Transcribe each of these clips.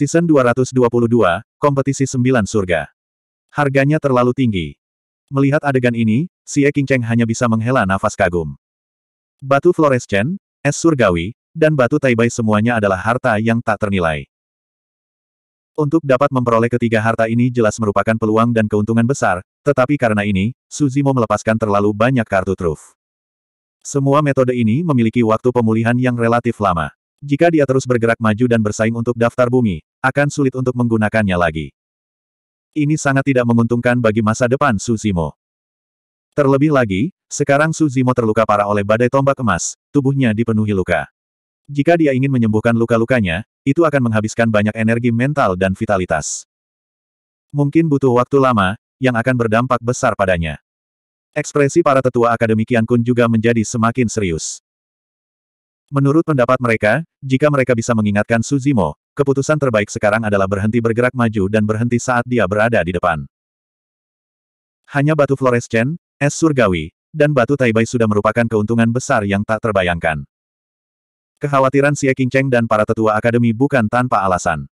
Season 222, Kompetisi 9 Surga. Harganya terlalu tinggi. Melihat adegan ini, si King Cheng hanya bisa menghela nafas kagum. Batu fluorescen, es surgawi, dan batu taibai semuanya adalah harta yang tak ternilai. Untuk dapat memperoleh ketiga harta ini jelas merupakan peluang dan keuntungan besar, tetapi karena ini, Suzimo melepaskan terlalu banyak kartu truf. Semua metode ini memiliki waktu pemulihan yang relatif lama. Jika dia terus bergerak maju dan bersaing untuk daftar bumi, akan sulit untuk menggunakannya lagi. Ini sangat tidak menguntungkan bagi masa depan Suzimo. Terlebih lagi, sekarang Suzimo terluka parah oleh badai tombak emas, tubuhnya dipenuhi luka. Jika dia ingin menyembuhkan luka-lukanya, itu akan menghabiskan banyak energi mental dan vitalitas. Mungkin butuh waktu lama, yang akan berdampak besar padanya. Ekspresi para tetua Akademi Kian Kun juga menjadi semakin serius. Menurut pendapat mereka, jika mereka bisa mengingatkan Suzimo, keputusan terbaik sekarang adalah berhenti bergerak maju dan berhenti saat dia berada di depan. Hanya batu fluorescen, es surgawi, dan batu taibai sudah merupakan keuntungan besar yang tak terbayangkan. Kekhawatiran Xie Qingcheng dan para tetua akademi bukan tanpa alasan.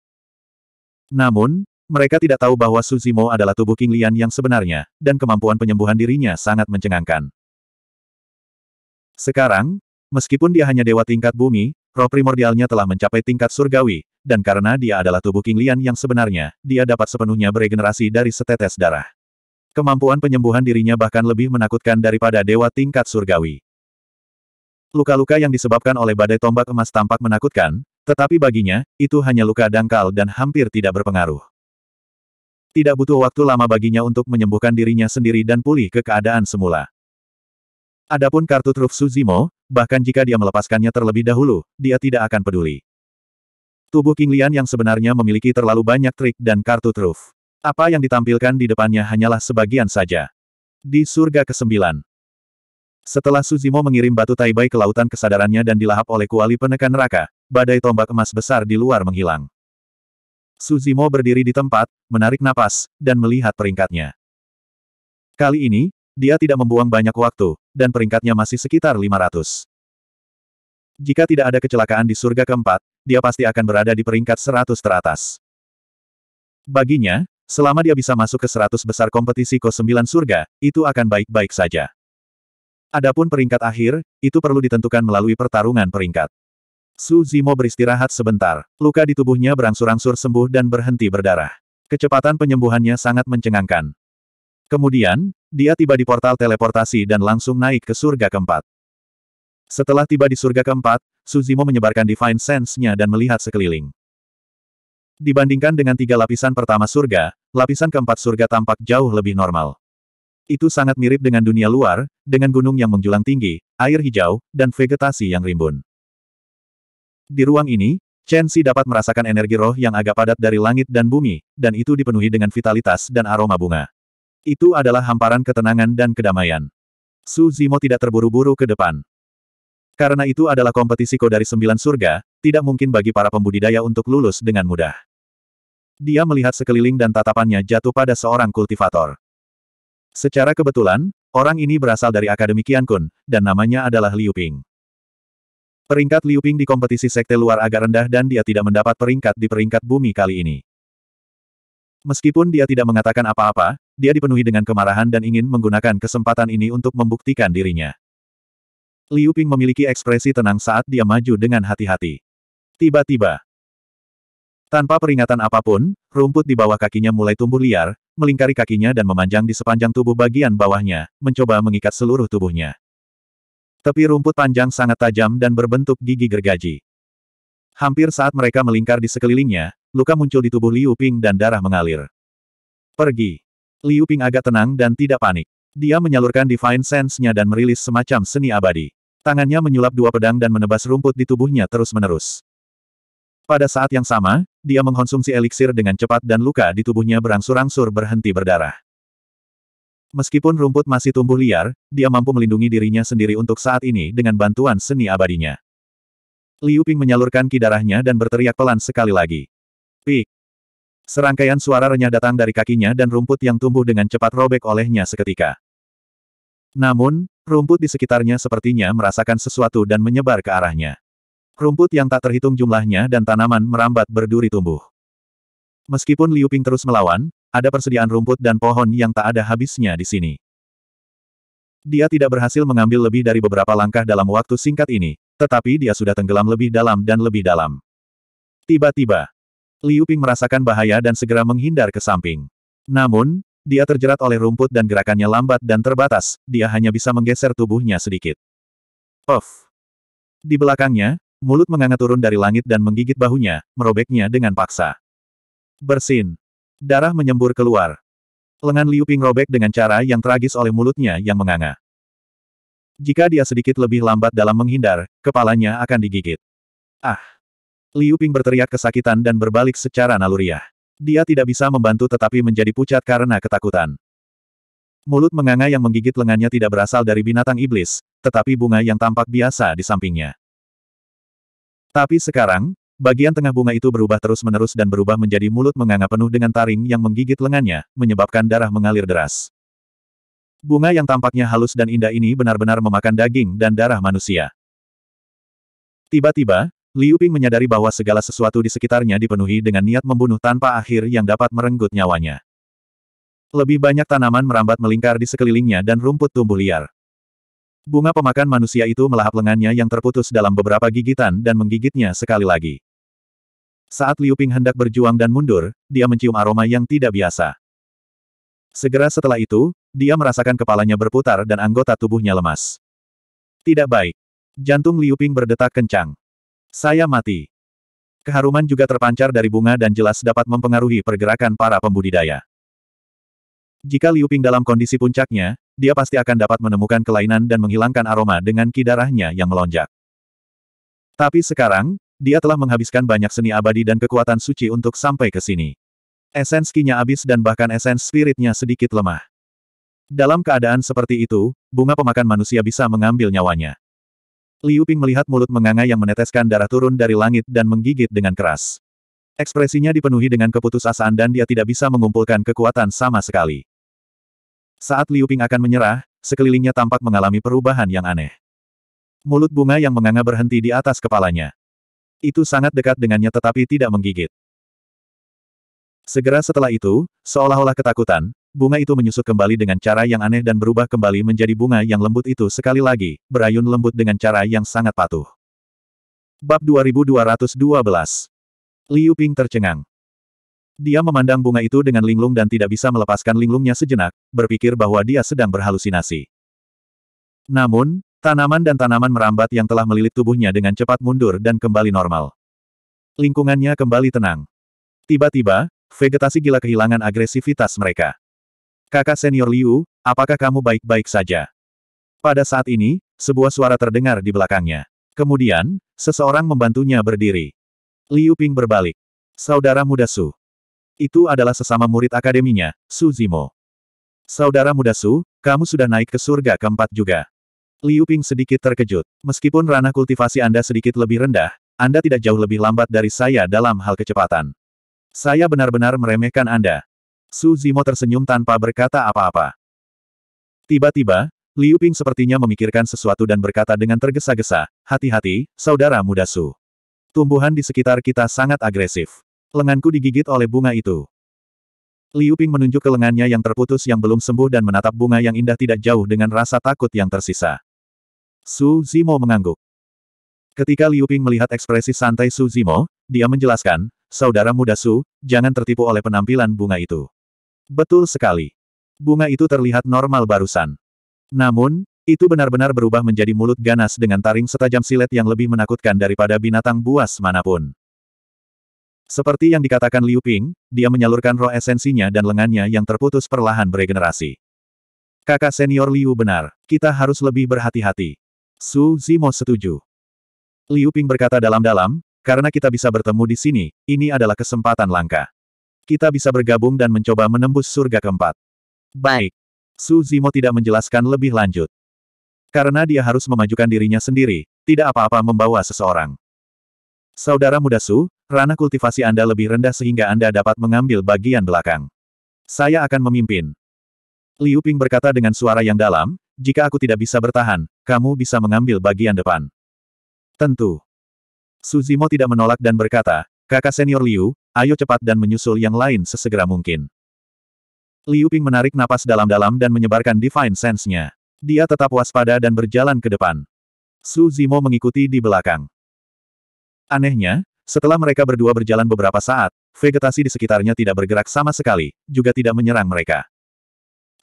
Namun, mereka tidak tahu bahwa Suzimo adalah tubuh King Lian yang sebenarnya, dan kemampuan penyembuhan dirinya sangat mencengangkan. Sekarang, Meskipun dia hanya dewa tingkat bumi, roh primordialnya telah mencapai tingkat surgawi, dan karena dia adalah tubuh King Lian yang sebenarnya, dia dapat sepenuhnya beregenerasi dari setetes darah. Kemampuan penyembuhan dirinya bahkan lebih menakutkan daripada dewa tingkat surgawi. Luka-luka yang disebabkan oleh badai tombak emas tampak menakutkan, tetapi baginya, itu hanya luka dangkal dan hampir tidak berpengaruh. Tidak butuh waktu lama baginya untuk menyembuhkan dirinya sendiri dan pulih ke keadaan semula. Adapun kartu truf Suzimo, bahkan jika dia melepaskannya terlebih dahulu, dia tidak akan peduli. Tubuh King Lian yang sebenarnya memiliki terlalu banyak trik dan kartu truf. Apa yang ditampilkan di depannya hanyalah sebagian saja. Di surga ke-9. Setelah Suzimo mengirim batu Taibai ke lautan kesadarannya dan dilahap oleh kuali penekan neraka, badai tombak emas besar di luar menghilang. Suzimo berdiri di tempat, menarik napas, dan melihat peringkatnya. Kali ini, dia tidak membuang banyak waktu, dan peringkatnya masih sekitar 500. Jika tidak ada kecelakaan di surga keempat, dia pasti akan berada di peringkat 100 teratas. Baginya, selama dia bisa masuk ke 100 besar kompetisi Ko-9 surga, itu akan baik-baik saja. Adapun peringkat akhir, itu perlu ditentukan melalui pertarungan peringkat. Su Zimo beristirahat sebentar, luka di tubuhnya berangsur-angsur sembuh dan berhenti berdarah. Kecepatan penyembuhannya sangat mencengangkan. Kemudian, dia tiba di portal teleportasi dan langsung naik ke surga keempat. Setelah tiba di surga keempat, Suzimo menyebarkan Divine Sense-nya dan melihat sekeliling. Dibandingkan dengan tiga lapisan pertama surga, lapisan keempat surga tampak jauh lebih normal. Itu sangat mirip dengan dunia luar, dengan gunung yang menjulang tinggi, air hijau, dan vegetasi yang rimbun. Di ruang ini, Chen Xi dapat merasakan energi roh yang agak padat dari langit dan bumi, dan itu dipenuhi dengan vitalitas dan aroma bunga. Itu adalah hamparan ketenangan dan kedamaian. Su Zimo tidak terburu-buru ke depan. Karena itu adalah kompetisi ko dari sembilan surga, tidak mungkin bagi para pembudidaya untuk lulus dengan mudah. Dia melihat sekeliling dan tatapannya jatuh pada seorang kultivator. Secara kebetulan, orang ini berasal dari Akademi Qiankun, dan namanya adalah Liu Ping. Peringkat Liu Ping di kompetisi sekte luar agak rendah dan dia tidak mendapat peringkat di peringkat bumi kali ini. Meskipun dia tidak mengatakan apa-apa, dia dipenuhi dengan kemarahan dan ingin menggunakan kesempatan ini untuk membuktikan dirinya. Liu Ping memiliki ekspresi tenang saat dia maju dengan hati-hati. Tiba-tiba, tanpa peringatan apa pun, rumput di bawah kakinya mulai tumbuh liar, melingkari kakinya dan memanjang di sepanjang tubuh bagian bawahnya, mencoba mengikat seluruh tubuhnya. Tepi rumput panjang sangat tajam dan berbentuk gigi gergaji. Hampir saat mereka melingkar di sekelilingnya, luka muncul di tubuh Liu Ping dan darah mengalir. Pergi. Liu Ping agak tenang dan tidak panik. Dia menyalurkan Divine Sense-nya dan merilis semacam seni abadi. Tangannya menyulap dua pedang dan menebas rumput di tubuhnya terus-menerus. Pada saat yang sama, dia mengkonsumsi eliksir dengan cepat dan luka di tubuhnya berangsur-angsur berhenti berdarah. Meskipun rumput masih tumbuh liar, dia mampu melindungi dirinya sendiri untuk saat ini dengan bantuan seni abadinya. Liu Ping menyalurkan ki darahnya dan berteriak pelan sekali lagi. Serangkaian suara renyah datang dari kakinya dan rumput yang tumbuh dengan cepat robek olehnya seketika. Namun, rumput di sekitarnya sepertinya merasakan sesuatu dan menyebar ke arahnya. Rumput yang tak terhitung jumlahnya dan tanaman merambat berduri tumbuh. Meskipun Liu Ping terus melawan, ada persediaan rumput dan pohon yang tak ada habisnya di sini. Dia tidak berhasil mengambil lebih dari beberapa langkah dalam waktu singkat ini, tetapi dia sudah tenggelam lebih dalam dan lebih dalam. Tiba-tiba, Liu Ping merasakan bahaya dan segera menghindar ke samping. Namun, dia terjerat oleh rumput dan gerakannya lambat dan terbatas, dia hanya bisa menggeser tubuhnya sedikit. Puff. Di belakangnya, mulut menganga turun dari langit dan menggigit bahunya, merobeknya dengan paksa. Bersin. Darah menyembur keluar. Lengan Liu Ping robek dengan cara yang tragis oleh mulutnya yang menganga. Jika dia sedikit lebih lambat dalam menghindar, kepalanya akan digigit. Ah! Liu Ping berteriak kesakitan dan berbalik secara naluriah. Dia tidak bisa membantu tetapi menjadi pucat karena ketakutan. Mulut menganga yang menggigit lengannya tidak berasal dari binatang iblis, tetapi bunga yang tampak biasa di sampingnya. Tapi sekarang, Bagian tengah bunga itu berubah terus-menerus dan berubah menjadi mulut menganga penuh dengan taring yang menggigit lengannya, menyebabkan darah mengalir deras. Bunga yang tampaknya halus dan indah ini benar-benar memakan daging dan darah manusia. Tiba-tiba, Liu Ping menyadari bahwa segala sesuatu di sekitarnya dipenuhi dengan niat membunuh tanpa akhir yang dapat merenggut nyawanya. Lebih banyak tanaman merambat melingkar di sekelilingnya dan rumput tumbuh liar. Bunga pemakan manusia itu melahap lengannya yang terputus dalam beberapa gigitan dan menggigitnya sekali lagi. Saat Liu Ping hendak berjuang dan mundur, dia mencium aroma yang tidak biasa. Segera setelah itu, dia merasakan kepalanya berputar dan anggota tubuhnya lemas. Tidak baik. Jantung Liu Ping berdetak kencang. Saya mati. Keharuman juga terpancar dari bunga dan jelas dapat mempengaruhi pergerakan para pembudidaya. Jika Liu Ping dalam kondisi puncaknya, dia pasti akan dapat menemukan kelainan dan menghilangkan aroma dengan kidarahnya yang melonjak. Tapi sekarang, dia telah menghabiskan banyak seni abadi dan kekuatan suci untuk sampai ke sini. Esens kinya habis dan bahkan esens spiritnya sedikit lemah. Dalam keadaan seperti itu, bunga pemakan manusia bisa mengambil nyawanya. Liu Ping melihat mulut menganga yang meneteskan darah turun dari langit dan menggigit dengan keras. Ekspresinya dipenuhi dengan keputusasaan dan dia tidak bisa mengumpulkan kekuatan sama sekali. Saat Liu Ping akan menyerah, sekelilingnya tampak mengalami perubahan yang aneh. Mulut bunga yang menganga berhenti di atas kepalanya. Itu sangat dekat dengannya tetapi tidak menggigit. Segera setelah itu, seolah-olah ketakutan, bunga itu menyusut kembali dengan cara yang aneh dan berubah kembali menjadi bunga yang lembut itu sekali lagi, berayun lembut dengan cara yang sangat patuh. Bab 2212 Liu Ping tercengang. Dia memandang bunga itu dengan linglung dan tidak bisa melepaskan linglungnya sejenak, berpikir bahwa dia sedang berhalusinasi. Namun, Tanaman dan tanaman merambat yang telah melilit tubuhnya dengan cepat mundur dan kembali normal. Lingkungannya kembali tenang. Tiba-tiba, vegetasi gila kehilangan agresivitas mereka. Kakak senior Liu, apakah kamu baik-baik saja? Pada saat ini, sebuah suara terdengar di belakangnya. Kemudian, seseorang membantunya berdiri. Liu Ping berbalik. Saudara muda Su. Itu adalah sesama murid akademinya, Su Zimo. Saudara muda Su, kamu sudah naik ke surga keempat juga. Liu Ping sedikit terkejut. Meskipun ranah kultivasi Anda sedikit lebih rendah, Anda tidak jauh lebih lambat dari saya dalam hal kecepatan. Saya benar-benar meremehkan Anda. Su Zimo tersenyum tanpa berkata apa-apa. Tiba-tiba, Liu Ping sepertinya memikirkan sesuatu dan berkata dengan tergesa-gesa, hati-hati, saudara muda Su. Tumbuhan di sekitar kita sangat agresif. Lenganku digigit oleh bunga itu. Liu Ping menunjuk ke lengannya yang terputus yang belum sembuh dan menatap bunga yang indah tidak jauh dengan rasa takut yang tersisa. Su Zimo mengangguk. Ketika Liu Ping melihat ekspresi santai Su Zimo, dia menjelaskan, Saudara muda Su, jangan tertipu oleh penampilan bunga itu. Betul sekali. Bunga itu terlihat normal barusan. Namun, itu benar-benar berubah menjadi mulut ganas dengan taring setajam silet yang lebih menakutkan daripada binatang buas mana pun. Seperti yang dikatakan Liu Ping, dia menyalurkan roh esensinya dan lengannya yang terputus perlahan beregenerasi. Kakak senior Liu benar, kita harus lebih berhati-hati. Su Zimo setuju. Liu Ping berkata dalam-dalam, karena kita bisa bertemu di sini, ini adalah kesempatan langka. Kita bisa bergabung dan mencoba menembus surga keempat. Baik. Su Zimo tidak menjelaskan lebih lanjut. Karena dia harus memajukan dirinya sendiri, tidak apa-apa membawa seseorang. Saudara muda Su, ranah kultivasi Anda lebih rendah sehingga Anda dapat mengambil bagian belakang. Saya akan memimpin. Liu Ping berkata dengan suara yang dalam, jika aku tidak bisa bertahan, kamu bisa mengambil bagian depan. Tentu. Suzimo tidak menolak dan berkata, kakak senior Liu, ayo cepat dan menyusul yang lain sesegera mungkin. Liu Ping menarik napas dalam-dalam dan menyebarkan Divine Sense-nya. Dia tetap waspada dan berjalan ke depan. Su Zimo mengikuti di belakang. Anehnya, setelah mereka berdua berjalan beberapa saat, vegetasi di sekitarnya tidak bergerak sama sekali, juga tidak menyerang mereka.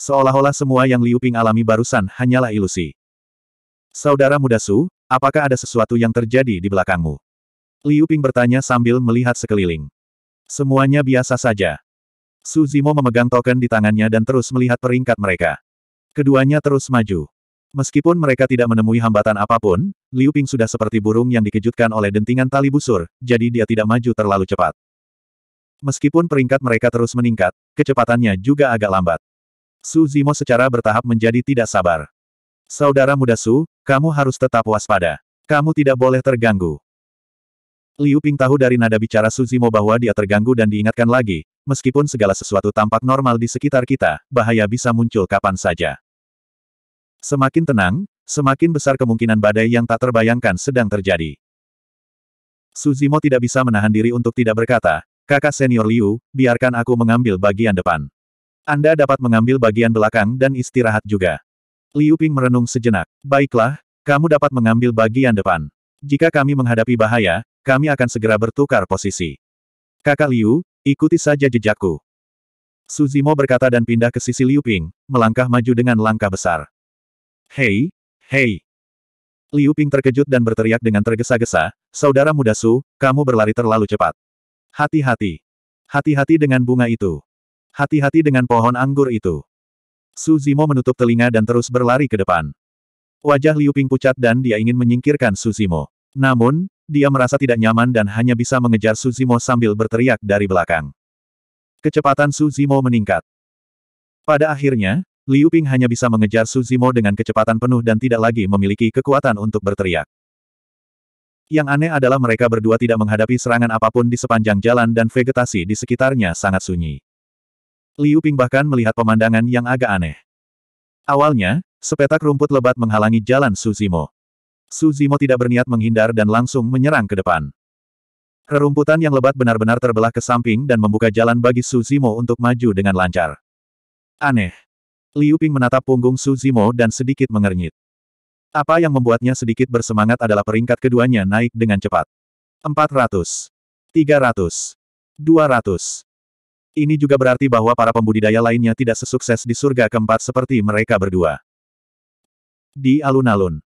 Seolah-olah semua yang Liu Ping alami barusan hanyalah ilusi. Saudara muda Su, apakah ada sesuatu yang terjadi di belakangmu? Liu Ping bertanya sambil melihat sekeliling. Semuanya biasa saja. Su Zimo memegang token di tangannya dan terus melihat peringkat mereka. Keduanya terus maju. Meskipun mereka tidak menemui hambatan apa pun, Liu Ping sudah seperti burung yang dikejutkan oleh dentingan tali busur, jadi dia tidak maju terlalu cepat. Meskipun peringkat mereka terus meningkat, kecepatannya juga agak lambat. Su Zimo secara bertahap menjadi tidak sabar. Saudara muda Su, kamu harus tetap waspada. Kamu tidak boleh terganggu. Liu Ping tahu dari nada bicara Su Zimo bahwa dia terganggu dan diingatkan lagi, meskipun segala sesuatu tampak normal di sekitar kita, bahaya bisa muncul kapan saja. Semakin tenang, semakin besar kemungkinan badai yang tak terbayangkan sedang terjadi. Su Zimo tidak bisa menahan diri untuk tidak berkata, kakak senior Liu, biarkan aku mengambil bagian depan. Anda dapat mengambil bagian belakang dan istirahat juga. Liu Ping merenung sejenak. Baiklah, kamu dapat mengambil bagian depan. Jika kami menghadapi bahaya, kami akan segera bertukar posisi. Kakak Liu, ikuti saja jejakku. Suzimo berkata dan pindah ke sisi Liu Ping, melangkah maju dengan langkah besar. Hei, hei. Liu Ping terkejut dan berteriak dengan tergesa-gesa, Saudara muda Su, kamu berlari terlalu cepat. Hati-hati. Hati-hati dengan bunga itu. Hati-hati dengan pohon anggur itu. Su Zimo menutup telinga dan terus berlari ke depan. Wajah Liu Ping pucat dan dia ingin menyingkirkan Su Zimo. Namun, dia merasa tidak nyaman dan hanya bisa mengejar Su Zimo sambil berteriak dari belakang. Kecepatan Su Zimo meningkat. Pada akhirnya, Liu Ping hanya bisa mengejar Su Zimo dengan kecepatan penuh dan tidak lagi memiliki kekuatan untuk berteriak. Yang aneh adalah mereka berdua tidak menghadapi serangan apa pun di sepanjang jalan dan vegetasi di sekitarnya sangat sunyi. Liu Ping bahkan melihat pemandangan yang agak aneh. Awalnya, sepetak rumput lebat menghalangi jalan Su Zimo. Su Zimo tidak berniat menghindar dan langsung menyerang ke depan. Rerumputan yang lebat benar-benar terbelah ke samping dan membuka jalan bagi Su Zimo untuk maju dengan lancar. Aneh. Liu Ping menatap punggung Su Zimo dan sedikit mengernyit. Apa yang membuatnya sedikit bersemangat adalah peringkat keduanya naik dengan cepat. 400. 300. 200. Ini juga berarti bahwa para pembudidaya lainnya tidak sesukses di surga keempat seperti mereka berdua. Di alun-alun.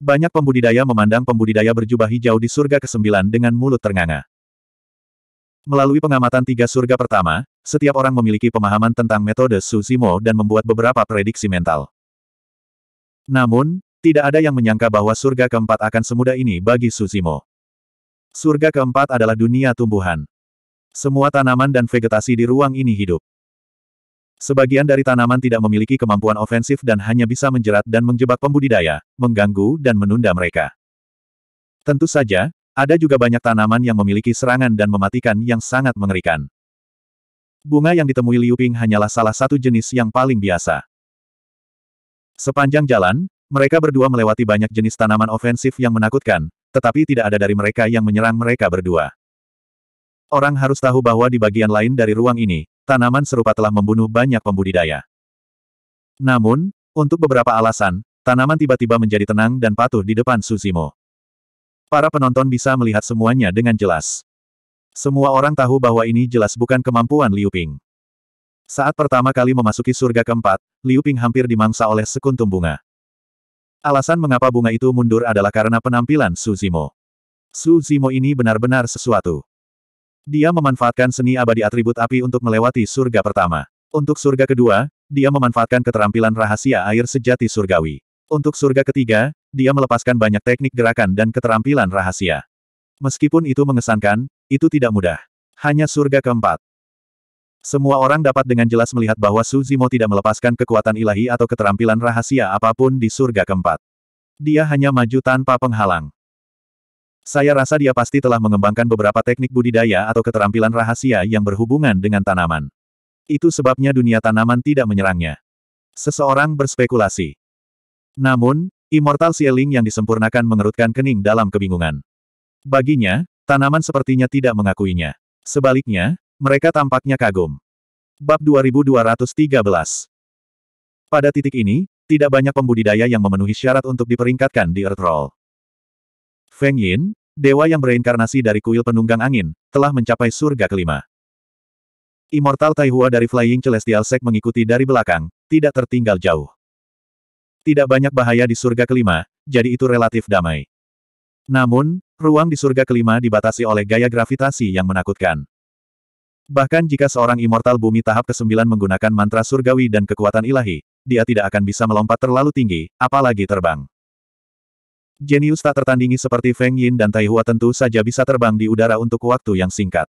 Banyak pembudidaya memandang pembudidaya berjubah hijau di surga kesembilan dengan mulut ternganga. Melalui pengamatan tiga surga pertama, setiap orang memiliki pemahaman tentang metode Susimo dan membuat beberapa prediksi mental. Namun, tidak ada yang menyangka bahwa surga keempat akan semudah ini bagi Susimo. Surga keempat adalah dunia tumbuhan. Semua tanaman dan vegetasi di ruang ini hidup. Sebagian dari tanaman tidak memiliki kemampuan ofensif dan hanya bisa menjerat dan menjebak pembudidaya, mengganggu dan menunda mereka. Tentu saja, ada juga banyak tanaman yang memiliki serangan dan mematikan yang sangat mengerikan. Bunga yang ditemui Liu Ping hanyalah salah satu jenis yang paling biasa. Sepanjang jalan, mereka berdua melewati banyak jenis tanaman ofensif yang menakutkan, tetapi tidak ada dari mereka yang menyerang mereka berdua. Orang harus tahu bahwa di bagian lain dari ruang ini, tanaman serupa telah membunuh banyak pembudidaya. Namun, untuk beberapa alasan, tanaman tiba-tiba menjadi tenang dan patuh di depan Susimo. Para penonton bisa melihat semuanya dengan jelas. Semua orang tahu bahwa ini jelas bukan kemampuan Liu Ping. Saat pertama kali memasuki surga keempat, Liu Ping hampir dimangsa oleh sekuntum bunga. Alasan mengapa bunga itu mundur adalah karena penampilan Su Zimo. Su Zimo ini benar-benar sesuatu. Dia memanfaatkan seni abadi atribut api untuk melewati surga pertama. Untuk surga kedua, dia memanfaatkan keterampilan rahasia air sejati surgawi. Untuk surga ketiga, dia melepaskan banyak teknik gerakan dan keterampilan rahasia. Meskipun itu mengesankan, itu tidak mudah. Hanya surga keempat. Semua orang dapat dengan jelas melihat bahwa Su Zimo tidak melepaskan kekuatan ilahi atau keterampilan rahasia apa pun di surga keempat. Dia hanya maju tanpa penghalang. Saya rasa dia pasti telah mengembangkan beberapa teknik budidaya atau keterampilan rahasia yang berhubungan dengan tanaman. Itu sebabnya dunia tanaman tidak menyerangnya. Seseorang berspekulasi. Namun, Immortal Sieling yang disempurnakan mengerutkan kening dalam kebingungan. Baginya, tanaman sepertinya tidak mengakuinya. Sebaliknya, mereka tampaknya kagum. Bab 2213 Pada titik ini, tidak banyak pembudidaya yang memenuhi syarat untuk diperingkatkan di Earthroll. Feng Yin, dewa yang bereinkarnasi dari kuil penunggang angin, telah mencapai surga kelima. Immortal Taihua dari Flying Celestial Sect mengikuti dari belakang, tidak tertinggal jauh. Tidak banyak bahaya di surga kelima, jadi itu relatif damai. Namun, ruang di surga kelima dibatasi oleh gaya gravitasi yang menakutkan. Bahkan jika seorang immortal bumi tahap ke-9 menggunakan mantra surgawi dan kekuatan ilahi, dia tidak akan bisa melompat terlalu tinggi, apalagi terbang. Jenius tak tertandingi seperti Feng Yin dan Tai Hua tentu saja bisa terbang di udara untuk waktu yang singkat.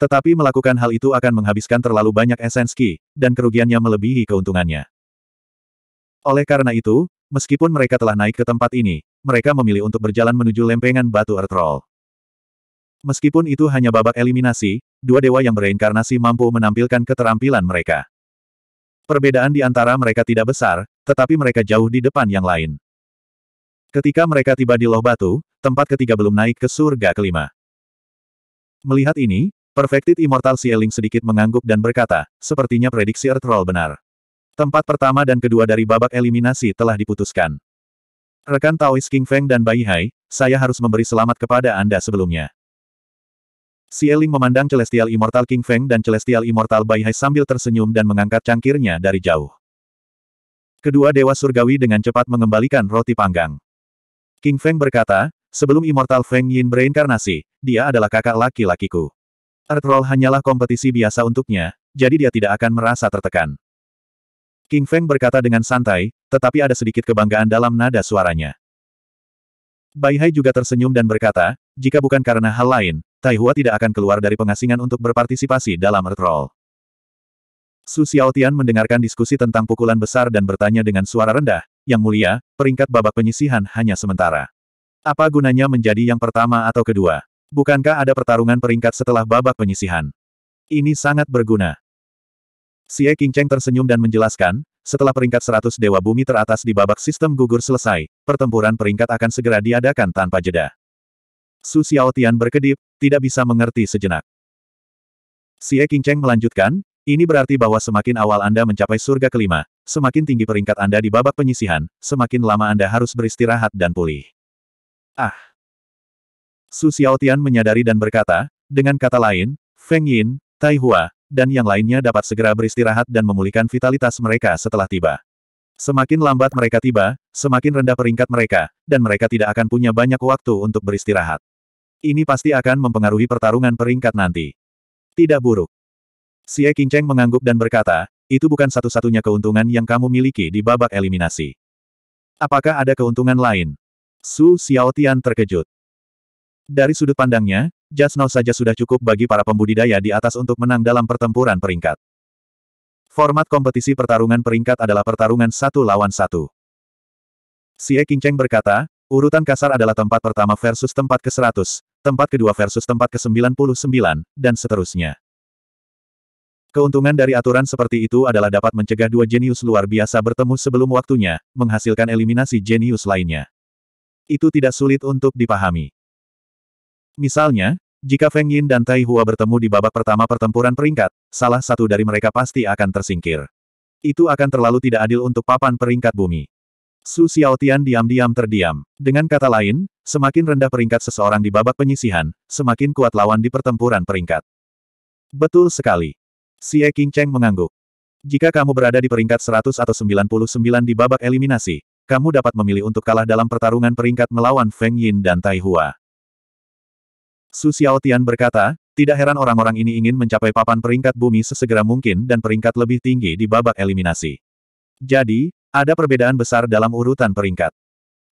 Tetapi melakukan hal itu akan menghabiskan terlalu banyak esens ki, dan kerugiannya melebihi keuntungannya. Oleh karena itu, meskipun mereka telah naik ke tempat ini, mereka memilih untuk berjalan menuju lempengan batu Earthroll. Meskipun itu hanya babak eliminasi, dua dewa yang bereinkarnasi mampu menampilkan keterampilan mereka. Perbedaan di antara mereka tidak besar, tetapi mereka jauh di depan yang lain. Ketika mereka tiba di loh batu, tempat ketiga belum naik ke surga kelima. Melihat ini, Perfected Immortal Sieling sedikit mengangguk dan berkata, sepertinya prediksi Earthroll benar. Tempat pertama dan kedua dari babak eliminasi telah diputuskan. Rekan Taoist King Feng dan Bai Hai, saya harus memberi selamat kepada Anda sebelumnya. Sieling memandang Celestial Immortal King Feng dan Celestial Immortal Bai Hai sambil tersenyum dan mengangkat cangkirnya dari jauh. Kedua dewa surgawi dengan cepat mengembalikan roti panggang. King Feng berkata, sebelum Immortal Feng Yin bereinkarnasi, dia adalah kakak laki-lakiku. Earthroll hanyalah kompetisi biasa untuknya, jadi dia tidak akan merasa tertekan. King Feng berkata dengan santai, tetapi ada sedikit kebanggaan dalam nada suaranya. Bai Hai juga tersenyum dan berkata, jika bukan karena hal lain, Tai Hua tidak akan keluar dari pengasingan untuk berpartisipasi dalam Earth Roll. Su Xiaotian mendengarkan diskusi tentang pukulan besar dan bertanya dengan suara rendah, Yang mulia, peringkat babak penyisihan hanya sementara. Apa gunanya menjadi yang pertama atau kedua? Bukankah ada pertarungan peringkat setelah babak penyisihan? Ini sangat berguna. Xie Qingcheng tersenyum dan menjelaskan, setelah peringkat 100 Dewa Bumi teratas di babak sistem gugur selesai, pertempuran peringkat akan segera diadakan tanpa jeda. Su Xiaotian berkedip, tidak bisa mengerti sejenak. Xie Qingcheng melanjutkan, ini berarti bahwa semakin awal Anda mencapai surga kelima, semakin tinggi peringkat Anda di babak penyisihan, semakin lama Anda harus beristirahat dan pulih. Ah! Su Xiaotian menyadari dan berkata, dengan kata lain, Feng Yin, Tai Hua, dan yang lainnya dapat segera beristirahat dan memulihkan vitalitas mereka setelah tiba. Semakin lambat mereka tiba, semakin rendah peringkat mereka, dan mereka tidak akan punya banyak waktu untuk beristirahat. Ini pasti akan mempengaruhi pertarungan peringkat nanti. Tidak buruk. Xie Qingcheng mengangguk dan berkata, itu bukan satu-satunya keuntungan yang kamu miliki di babak eliminasi. Apakah ada keuntungan lain? Su Xiaotian terkejut. Dari sudut pandangnya, Just Now saja sudah cukup bagi para pembudidaya di atas untuk menang dalam pertempuran peringkat. Format kompetisi pertarungan peringkat adalah pertarungan satu lawan satu. Xie Qingcheng berkata, urutan kasar adalah tempat pertama versus tempat ke-100, tempat kedua versus tempat ke-99, dan seterusnya. Keuntungan dari aturan seperti itu adalah dapat mencegah dua jenius luar biasa bertemu sebelum waktunya, menghasilkan eliminasi jenius lainnya. Itu tidak sulit untuk dipahami. Misalnya, jika Feng Yin dan Tai Hua bertemu di babak pertama pertempuran peringkat, salah satu dari mereka pasti akan tersingkir. Itu akan terlalu tidak adil untuk papan peringkat bumi. Su Xiaotian diam-diam terdiam. Dengan kata lain, semakin rendah peringkat seseorang di babak penyisihan, semakin kuat lawan di pertempuran peringkat. Betul sekali. Xie Qingcheng mengangguk. Jika kamu berada di peringkat 100 atau 99 di babak eliminasi, kamu dapat memilih untuk kalah dalam pertarungan peringkat melawan Feng Yin dan Tai Hua. Su Xiaotian berkata, tidak heran orang-orang ini ingin mencapai papan peringkat bumi sesegera mungkin dan peringkat lebih tinggi di babak eliminasi. Jadi, ada perbedaan besar dalam urutan peringkat.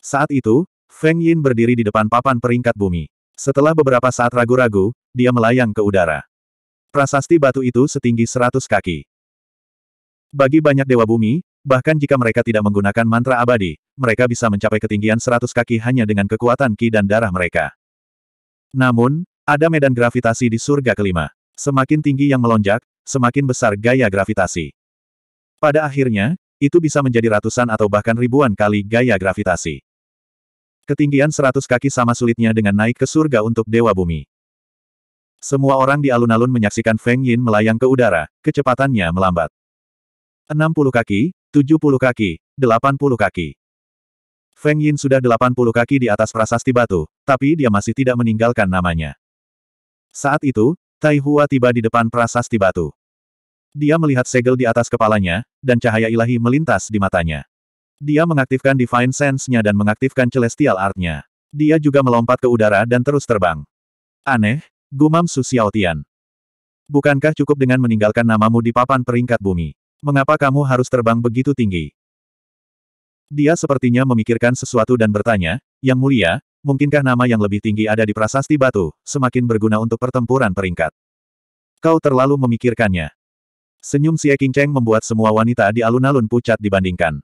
Saat itu, Feng Yin berdiri di depan papan peringkat bumi. Setelah beberapa saat ragu-ragu, dia melayang ke udara. Prasasti batu itu setinggi seratus kaki. Bagi banyak dewa bumi, bahkan jika mereka tidak menggunakan mantra abadi, mereka bisa mencapai ketinggian seratus kaki hanya dengan kekuatan ki dan darah mereka. Namun, ada medan gravitasi di surga kelima. Semakin tinggi yang melonjak, semakin besar gaya gravitasi. Pada akhirnya, itu bisa menjadi ratusan atau bahkan ribuan kali gaya gravitasi. Ketinggian seratus kaki sama sulitnya dengan naik ke surga untuk Dewa Bumi. Semua orang di alun-alun menyaksikan Feng Yin melayang ke udara, kecepatannya melambat. 60 kaki, 70 kaki, 80 kaki. Feng Yin sudah 80 kaki di atas prasasti batu, tapi dia masih tidak meninggalkan namanya. Saat itu, Tai Hua tiba di depan prasasti batu. Dia melihat segel di atas kepalanya, dan cahaya ilahi melintas di matanya. Dia mengaktifkan Divine Sense-nya dan mengaktifkan Celestial Art-nya. Dia juga melompat ke udara dan terus terbang. Aneh, Gumam Su Xiaotian. Bukankah cukup dengan meninggalkan namamu di papan peringkat bumi? Mengapa kamu harus terbang begitu tinggi? Dia sepertinya memikirkan sesuatu dan bertanya, Yang mulia, mungkinkah nama yang lebih tinggi ada di prasasti batu, semakin berguna untuk pertempuran peringkat? Kau terlalu memikirkannya. Senyum Xie Qingcheng membuat semua wanita di alun-alun pucat dibandingkan.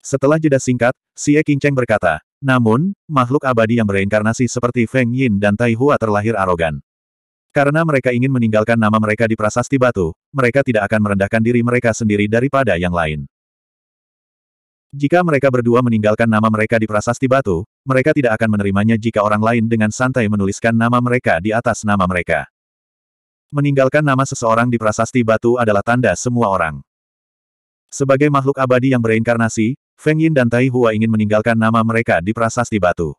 Setelah jeda singkat, Xie Qingcheng berkata, namun, makhluk abadi yang bereinkarnasi seperti Feng Yin dan Tai Hua terlahir arogan. Karena mereka ingin meninggalkan nama mereka di prasasti batu, mereka tidak akan merendahkan diri mereka sendiri daripada yang lain. Jika mereka berdua meninggalkan nama mereka di prasasti batu, mereka tidak akan menerimanya jika orang lain dengan santai menuliskan nama mereka di atas nama mereka. Meninggalkan nama seseorang di prasasti batu adalah tanda semua orang. Sebagai makhluk abadi yang bereinkarnasi, Feng Yin dan Tai Hua ingin meninggalkan nama mereka di prasasti batu.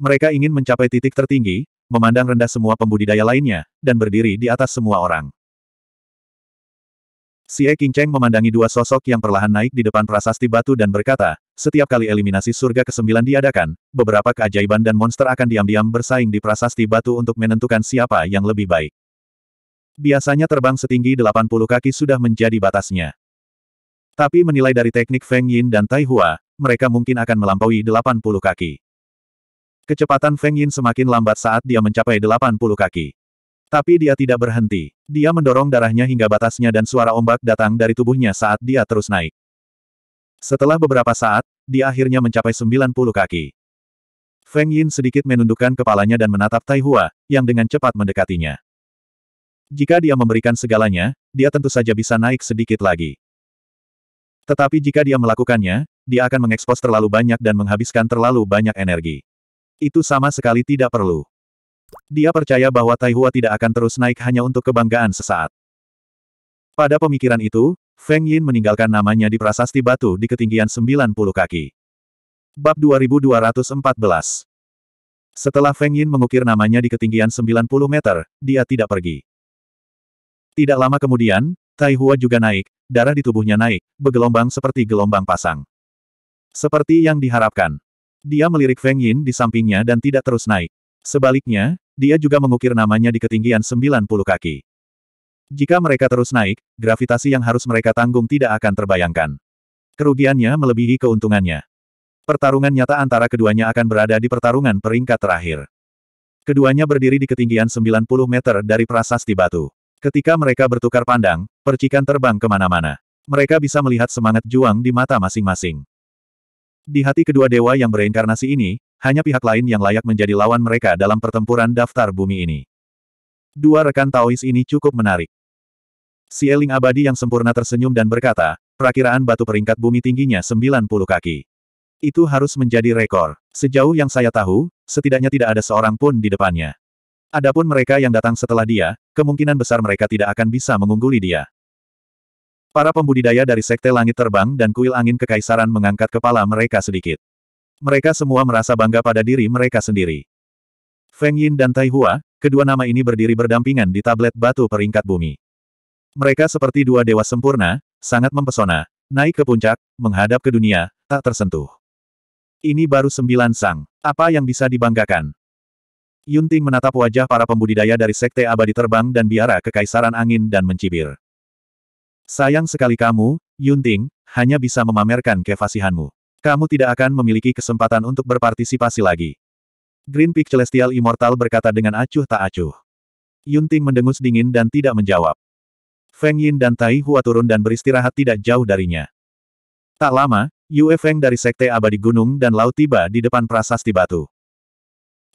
Mereka ingin mencapai titik tertinggi, memandang rendah semua pembudidaya lainnya, dan berdiri di atas semua orang. Xie Qingcheng memandangi dua sosok yang perlahan naik di depan prasasti batu dan berkata, setiap kali eliminasi surga ke-9 diadakan, beberapa keajaiban dan monster akan diam-diam bersaing di prasasti batu untuk menentukan siapa yang lebih baik. Biasanya terbang setinggi 80 kaki sudah menjadi batasnya. Tapi menilai dari teknik Feng Yin dan Tai Hua, mereka mungkin akan melampaui 80 kaki. Kecepatan Feng Yin semakin lambat saat dia mencapai 80 kaki. Tapi dia tidak berhenti. Dia mendorong darahnya hingga batasnya dan suara ombak datang dari tubuhnya saat dia terus naik. Setelah beberapa saat, dia akhirnya mencapai 90 kaki. Feng Yin sedikit menundukkan kepalanya dan menatap Tai Hua, yang dengan cepat mendekatinya. Jika dia memberikan segalanya, dia tentu saja bisa naik sedikit lagi. Tetapi jika dia melakukannya, dia akan mengekspos terlalu banyak dan menghabiskan terlalu banyak energi. Itu sama sekali tidak perlu. Dia percaya bahwa Tai Hua tidak akan terus naik hanya untuk kebanggaan sesaat. Pada pemikiran itu, Feng Yin meninggalkan namanya di prasasti batu di ketinggian 90 kaki. Bab 2214 Setelah Feng Yin mengukir namanya di ketinggian 90 meter, dia tidak pergi. Tidak lama kemudian, Tai Hua juga naik, darah di tubuhnya naik, bergelombang seperti gelombang pasang. Seperti yang diharapkan. Dia melirik Feng Yin di sampingnya dan tidak terus naik. Sebaliknya, dia juga mengukir namanya di ketinggian 90 kaki. Jika mereka terus naik, gravitasi yang harus mereka tanggung tidak akan terbayangkan. Kerugiannya melebihi keuntungannya. Pertarungan nyata antara keduanya akan berada di pertarungan peringkat terakhir. Keduanya berdiri di ketinggian 90 meter dari prasasti batu. Ketika mereka bertukar pandang, percikan terbang ke mana-mana. Mereka bisa melihat semangat juang di mata masing-masing. Di hati kedua dewa yang bereinkarnasi ini, hanya pihak lain yang layak menjadi lawan mereka dalam pertempuran daftar bumi ini. Dua rekan Taois ini cukup menarik. Si Eling abadi yang sempurna tersenyum dan berkata, perakiraan batu peringkat bumi tingginya 90 kaki. Itu harus menjadi rekor. Sejauh yang saya tahu, setidaknya tidak ada seorang pun di depannya. Adapun mereka yang datang setelah dia, kemungkinan besar mereka tidak akan bisa mengungguli dia. Para pembudidaya dari Sekte Langit Terbang dan Kuil Angin Kekaisaran mengangkat kepala mereka sedikit. Mereka semua merasa bangga pada diri mereka sendiri. Feng Yin dan Tai Hua, kedua nama ini berdiri berdampingan di tablet batu peringkat bumi. Mereka seperti dua dewa sempurna, sangat mempesona, naik ke puncak, menghadap ke dunia, tak tersentuh. Ini baru sembilan sang. Apa yang bisa dibanggakan? Yunting menatap wajah para pembudidaya dari Sekte Abadi Terbang dan Biara Kekaisaran Angin dan mencibir. Sayang sekali kamu, Yunting, hanya bisa memamerkan kefasihanmu. Kamu tidak akan memiliki kesempatan untuk berpartisipasi lagi. Green Peak Celestial Immortal berkata dengan acuh tak acuh. Yunting mendengus dingin dan tidak menjawab. Feng Yin dan Tai Hua turun dan beristirahat tidak jauh darinya. Tak lama, Yue Feng dari Sekte Abadi Gunung dan Laut tiba di depan prasasti batu.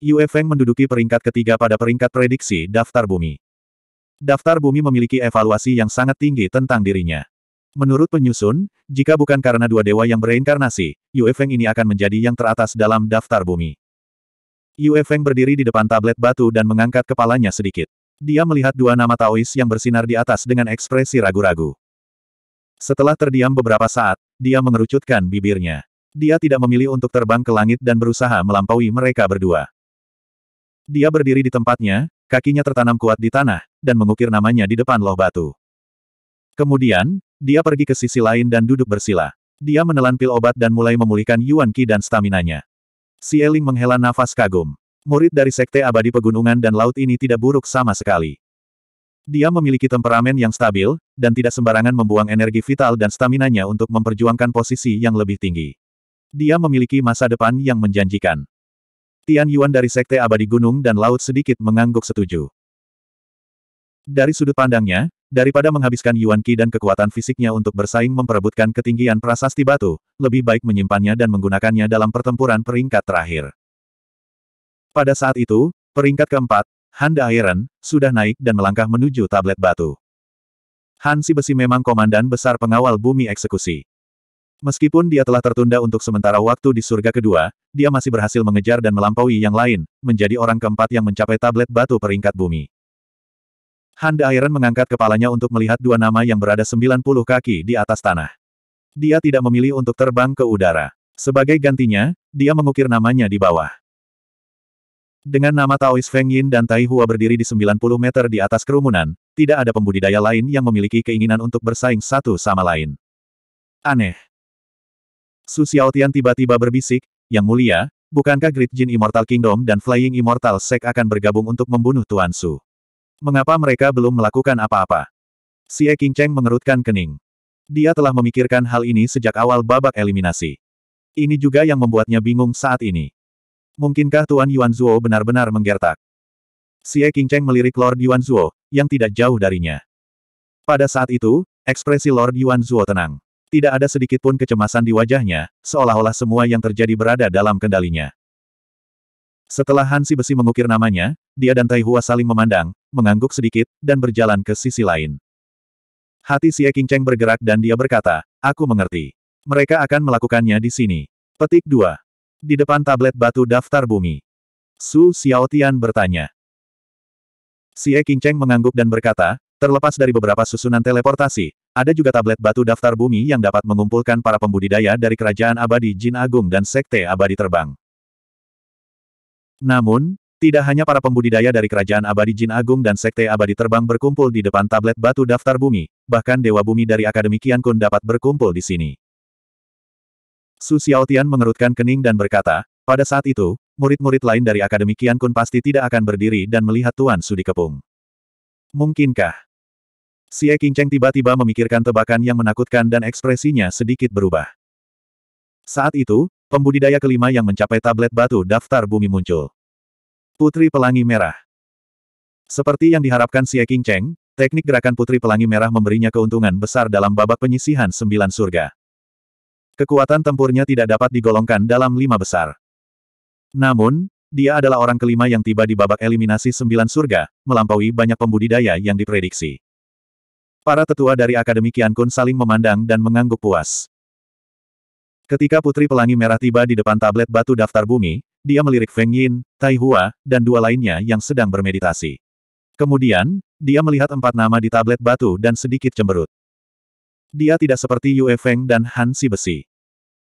Yue Feng menduduki peringkat ketiga pada peringkat prediksi daftar bumi. Daftar bumi memiliki evaluasi yang sangat tinggi tentang dirinya. Menurut penyusun, jika bukan karena dua dewa yang bereinkarnasi, Yue Feng ini akan menjadi yang teratas dalam daftar bumi. Yue Feng berdiri di depan tablet batu dan mengangkat kepalanya sedikit. Dia melihat dua nama Taois yang bersinar di atas dengan ekspresi ragu-ragu. Setelah terdiam beberapa saat, dia mengerucutkan bibirnya. Dia tidak memilih untuk terbang ke langit dan berusaha melampaui mereka berdua. Dia berdiri di tempatnya, kakinya tertanam kuat di tanah, dan mengukir namanya di depan loh batu. Kemudian, dia pergi ke sisi lain dan duduk bersila. Dia menelan pil obat dan mulai memulihkan Yuan Qi dan staminanya. Si Eling menghela nafas kagum. Murid dari Sekte Abadi Pegunungan dan Laut ini tidak buruk sama sekali. Dia memiliki temperamen yang stabil, dan tidak sembarangan membuang energi vital dan staminanya untuk memperjuangkan posisi yang lebih tinggi. Dia memiliki masa depan yang menjanjikan. Tian Yuan dari Sekte Abadi Gunung dan Laut sedikit mengangguk setuju. Dari sudut pandangnya, daripada menghabiskan Yuan Qi dan kekuatan fisiknya untuk bersaing memperebutkan ketinggian prasasti batu, lebih baik menyimpannya dan menggunakannya dalam pertempuran peringkat terakhir. Pada saat itu, peringkat keempat, Handa Iron, sudah naik dan melangkah menuju tablet batu. Han Si Besi memang komandan besar pengawal bumi eksekusi. Meskipun dia telah tertunda untuk sementara waktu di surga kedua, dia masih berhasil mengejar dan melampaui yang lain, menjadi orang keempat yang mencapai tablet batu peringkat bumi. Handa Iron mengangkat kepalanya untuk melihat dua nama yang berada 90 kaki di atas tanah. Dia tidak memilih untuk terbang ke udara. Sebagai gantinya, dia mengukir namanya di bawah. Dengan nama Taois Feng Yin dan Tai Hua berdiri di 90 meter di atas kerumunan, tidak ada pembudidaya lain yang memiliki keinginan untuk bersaing satu sama lain. Aneh. Su Xiaotian tiba-tiba berbisik, Yang mulia, bukankah Great Jin Immortal Kingdom dan Flying Immortal Sect akan bergabung untuk membunuh Tuan Su? Mengapa mereka belum melakukan apa-apa? Xie Qingcheng mengerutkan kening. Dia telah memikirkan hal ini sejak awal babak eliminasi. Ini juga yang membuatnya bingung saat ini. Mungkinkah Tuan Yuan Zuo benar-benar menggertak? Xie Qingcheng melirik Lord Yuan Zuo, yang tidak jauh darinya. Pada saat itu, ekspresi Lord Yuan Zuo tenang. Tidak ada sedikit pun kecemasan di wajahnya, seolah-olah semua yang terjadi berada dalam kendalinya. Setelah Hansi Besi mengukir namanya, dia dan Tai Hua saling memandang, mengangguk sedikit, dan berjalan ke sisi lain. Hati Xie Qingcheng bergerak dan dia berkata, aku mengerti. Mereka akan melakukannya di sini. Petik 2. Di depan tablet batu daftar bumi. Su Xiaotian bertanya. Xie Qingcheng mengangguk dan berkata, terlepas dari beberapa susunan teleportasi, ada juga tablet batu daftar bumi yang dapat mengumpulkan para pembudidaya dari Kerajaan Abadi Jin Agung dan Sekte Abadi Terbang. Namun, tidak hanya para pembudidaya dari Kerajaan Abadi Jin Agung dan Sekte Abadi Terbang berkumpul di depan tablet batu daftar bumi, bahkan Dewa Bumi dari Akademi Qian Kun dapat berkumpul di sini. Su Xiaotian mengerutkan kening dan berkata, pada saat itu, murid-murid lain dari Akademi Qian Kun pasti tidak akan berdiri dan melihat Tuan Su dikepung. Mungkinkah? Xie Qingcheng tiba-tiba memikirkan tebakan yang menakutkan dan ekspresinya sedikit berubah. Saat itu, pembudidaya kelima yang mencapai tablet batu daftar bumi muncul. Putri Pelangi Merah. Seperti yang diharapkan Xie Qingcheng, teknik gerakan Putri Pelangi Merah memberinya keuntungan besar dalam babak penyisihan sembilan surga. Kekuatan tempurnya tidak dapat digolongkan dalam lima besar. Namun, dia adalah orang kelima yang tiba di babak eliminasi sembilan surga, melampaui banyak pembudidaya yang diprediksi. Para tetua dari Akademi Qian Kun saling memandang dan mengangguk puas. Ketika Putri Pelangi Merah tiba di depan tablet batu daftar bumi, dia melirik Feng Yin, Tai Hua, dan dua lainnya yang sedang bermeditasi. Kemudian, dia melihat empat nama di tablet batu dan sedikit cemberut. Dia tidak seperti Yue Feng dan Han Si Besi.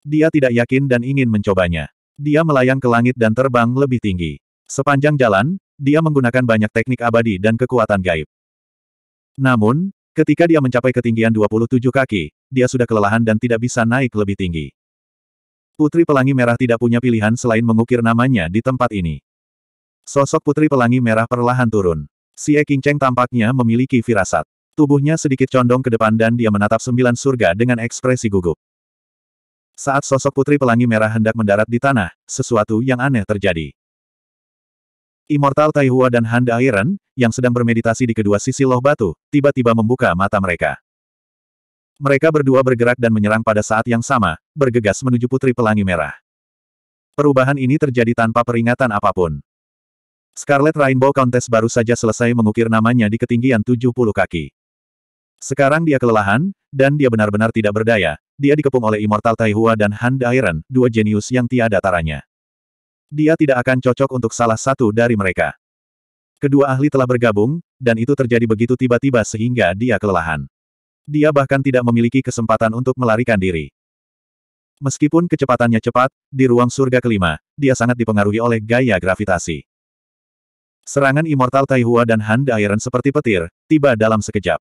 Dia tidak yakin dan ingin mencobanya. Dia melayang ke langit dan terbang lebih tinggi. Sepanjang jalan, dia menggunakan banyak teknik abadi dan kekuatan gaib. Namun, ketika dia mencapai ketinggian 27 kaki, dia sudah kelelahan dan tidak bisa naik lebih tinggi. Putri Pelangi Merah tidak punya pilihan selain mengukir namanya di tempat ini. Sosok Putri Pelangi Merah perlahan turun. Xie Qingcheng tampaknya memiliki firasat. Tubuhnya sedikit condong ke depan dan dia menatap sembilan surga dengan ekspresi gugup. Saat sosok putri pelangi merah hendak mendarat di tanah, sesuatu yang aneh terjadi. Immortal Taihua dan Handa Iron, yang sedang bermeditasi di kedua sisi loh batu, tiba-tiba membuka mata mereka. Mereka berdua bergerak dan menyerang pada saat yang sama, bergegas menuju putri pelangi merah. Perubahan ini terjadi tanpa peringatan apa pun. Scarlet Rainbow Countess baru saja selesai mengukir namanya di ketinggian 70 kaki. Sekarang dia kelelahan, dan dia benar-benar tidak berdaya, dia dikepung oleh Immortal Taihua dan Han Dairen, dua jenius yang tiada taranya. Dia tidak akan cocok untuk salah satu dari mereka. Kedua ahli telah bergabung, dan itu terjadi begitu tiba-tiba sehingga dia kelelahan. Dia bahkan tidak memiliki kesempatan untuk melarikan diri. Meskipun kecepatannya cepat, di ruang surga kelima, dia sangat dipengaruhi oleh gaya gravitasi. Serangan Immortal Taihua dan Han The Iron seperti petir, tiba dalam sekejap.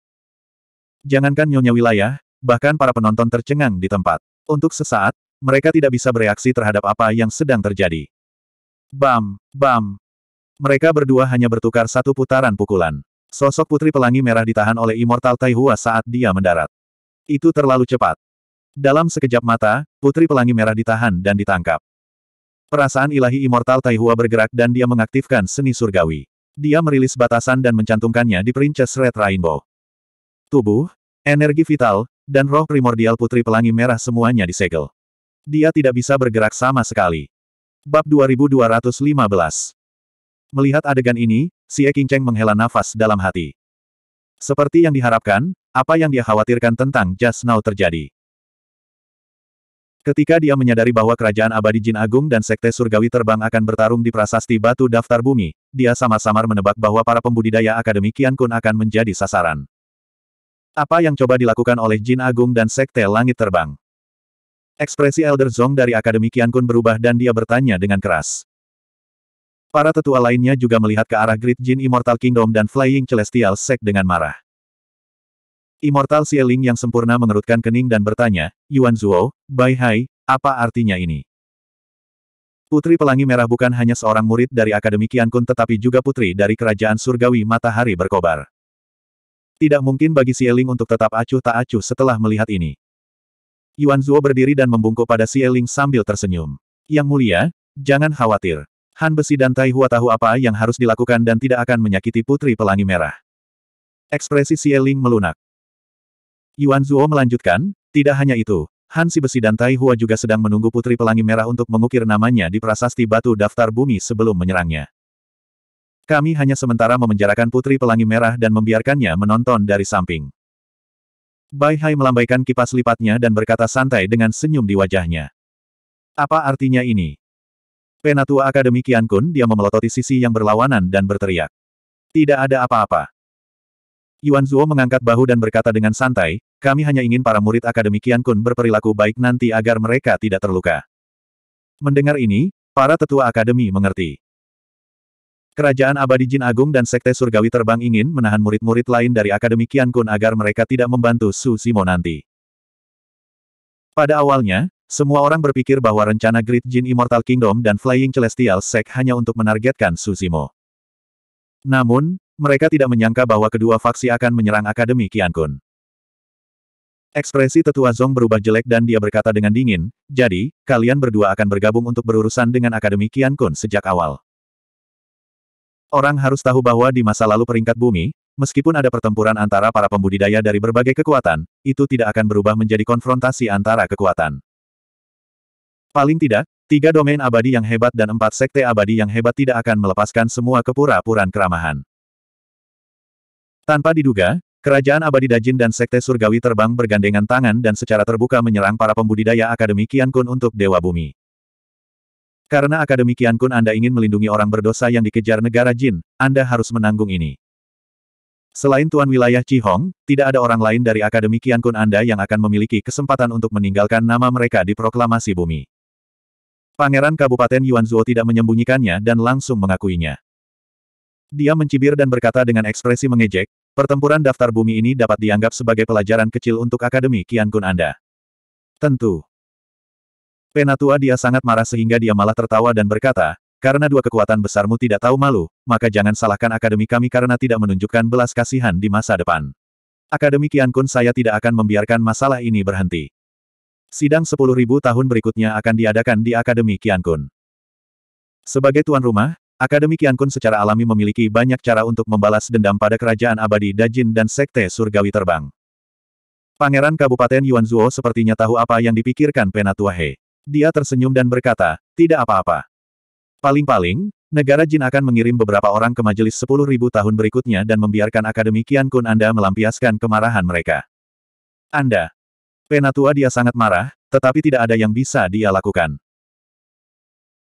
Jangankan nyonya wilayah, bahkan para penonton tercengang di tempat. Untuk sesaat, mereka tidak bisa bereaksi terhadap apa yang sedang terjadi. Bam, bam. Mereka berdua hanya bertukar satu putaran pukulan. Sosok Putri Pelangi Merah ditahan oleh Immortal Taihua saat dia mendarat. Itu terlalu cepat. Dalam sekejap mata, Putri Pelangi Merah ditahan dan ditangkap. Perasaan ilahi Immortal Taihua bergerak dan dia mengaktifkan seni surgawi. Dia merilis batasan dan mencantumkannya di Princess Red Rainbow. Tubuh, energi vital, dan roh primordial Putri Pelangi Merah semuanya disegel. Dia tidak bisa bergerak sama sekali. Bab 2215 Melihat adegan ini, Xie Qingcheng menghela nafas dalam hati. Seperti yang diharapkan, apa yang dia khawatirkan tentang Just Now terjadi. Ketika dia menyadari bahwa kerajaan abadi Jin Agung dan Sekte Surgawi Terbang akan bertarung di prasasti batu daftar bumi, dia samar-samar menebak bahwa para pembudidaya Akademi Qian Kun akan menjadi sasaran. Apa yang coba dilakukan oleh Jin Agung dan Sekte Langit Terbang? Ekspresi Elder Zong dari Akademi Qian Kun berubah dan dia bertanya dengan keras. Para tetua lainnya juga melihat ke arah Great Jin Immortal Kingdom dan Flying Celestial Sect dengan marah. Immortal Xieling yang sempurna mengerutkan kening dan bertanya, Yuan Zuo, Bai Hai, apa artinya ini? Putri Pelangi Merah bukan hanya seorang murid dari Akademi Qian Kun tetapi juga putri dari Kerajaan Surgawi Matahari Berkobar. Tidak mungkin bagi Xieling untuk tetap acuh tak acuh setelah melihat ini. Yuan Zuo berdiri dan membungkuk pada Xieling sambil tersenyum. Yang mulia, jangan khawatir. Han Besi dan Tai Hua tahu apa yang harus dilakukan dan tidak akan menyakiti Putri Pelangi Merah. Ekspresi Xieling melunak. Yuan Zuo melanjutkan, tidak hanya itu, Han Si Besi dan Tai Hua juga sedang menunggu Putri Pelangi Merah untuk mengukir namanya di prasasti batu daftar bumi sebelum menyerangnya. Kami hanya sementara memenjarakan Putri Pelangi Merah dan membiarkannya menonton dari samping. Bai Hai melambaikan kipas lipatnya dan berkata santai dengan senyum di wajahnya. Apa artinya ini? Penatua Akademi Kian Kun dia memelototi sisi yang berlawanan dan berteriak. Tidak ada apa-apa. Yuan Zuo mengangkat bahu dan berkata dengan santai, kami hanya ingin para murid Akademi Qian Kun berperilaku baik nanti agar mereka tidak terluka. Mendengar ini, para tetua Akademi mengerti. Kerajaan Abadi Jin Agung dan Sekte Surgawi Terbang ingin menahan murid-murid lain dari Akademi Qian Kun agar mereka tidak membantu Su Simo nanti. Pada awalnya, semua orang berpikir bahwa rencana Great Jin Immortal Kingdom dan Flying Celestial Sect hanya untuk menargetkan Su Simo. Namun, mereka tidak menyangka bahwa kedua faksi akan menyerang Akademi Qian Kun. Ekspresi tetua Zong berubah jelek dan dia berkata dengan dingin, jadi, kalian berdua akan bergabung untuk berurusan dengan Akademi Qian Kun sejak awal. Orang harus tahu bahwa di masa lalu peringkat bumi, meskipun ada pertempuran antara para pembudidaya dari berbagai kekuatan, itu tidak akan berubah menjadi konfrontasi antara kekuatan. Paling tidak, tiga domain abadi yang hebat dan empat sekte abadi yang hebat tidak akan melepaskan semua kepura-puraan keramahan. Tanpa diduga, Kerajaan abadi Dajin dan Sekte Surgawi terbang bergandengan tangan dan secara terbuka menyerang para pembudidaya Akademi Kian Kun untuk Dewa Bumi. Karena Akademi Kian Kun Anda ingin melindungi orang berdosa yang dikejar negara Jin, Anda harus menanggung ini. Selain Tuan Wilayah Hong, tidak ada orang lain dari Akademi Kian Kun Anda yang akan memiliki kesempatan untuk meninggalkan nama mereka di proklamasi bumi. Pangeran Kabupaten Yuan Zuo tidak menyembunyikannya dan langsung mengakuinya. Dia mencibir dan berkata dengan ekspresi mengejek, Pertempuran daftar bumi ini dapat dianggap sebagai pelajaran kecil untuk Akademi Kian Kun Anda. Tentu. Penatua dia sangat marah sehingga dia malah tertawa dan berkata, karena dua kekuatan besarmu tidak tahu malu, maka jangan salahkan Akademi kami karena tidak menunjukkan belas kasihan di masa depan. Akademi Kian Kun saya tidak akan membiarkan masalah ini berhenti. Sidang 10.000 tahun berikutnya akan diadakan di Akademi Kian Kun. Sebagai tuan rumah, Akademi Qian Kun secara alami memiliki banyak cara untuk membalas dendam pada kerajaan abadi Dajin dan Sekte Surgawi Terbang. Pangeran Kabupaten Yuan Zuo sepertinya tahu apa yang dipikirkan Penatua He. Dia tersenyum dan berkata, tidak apa-apa. Paling-paling, negara Jin akan mengirim beberapa orang ke majelis 10.000 tahun berikutnya dan membiarkan Akademi Qian Kun Anda melampiaskan kemarahan mereka. Anda. Penatua dia sangat marah, tetapi tidak ada yang bisa dia lakukan.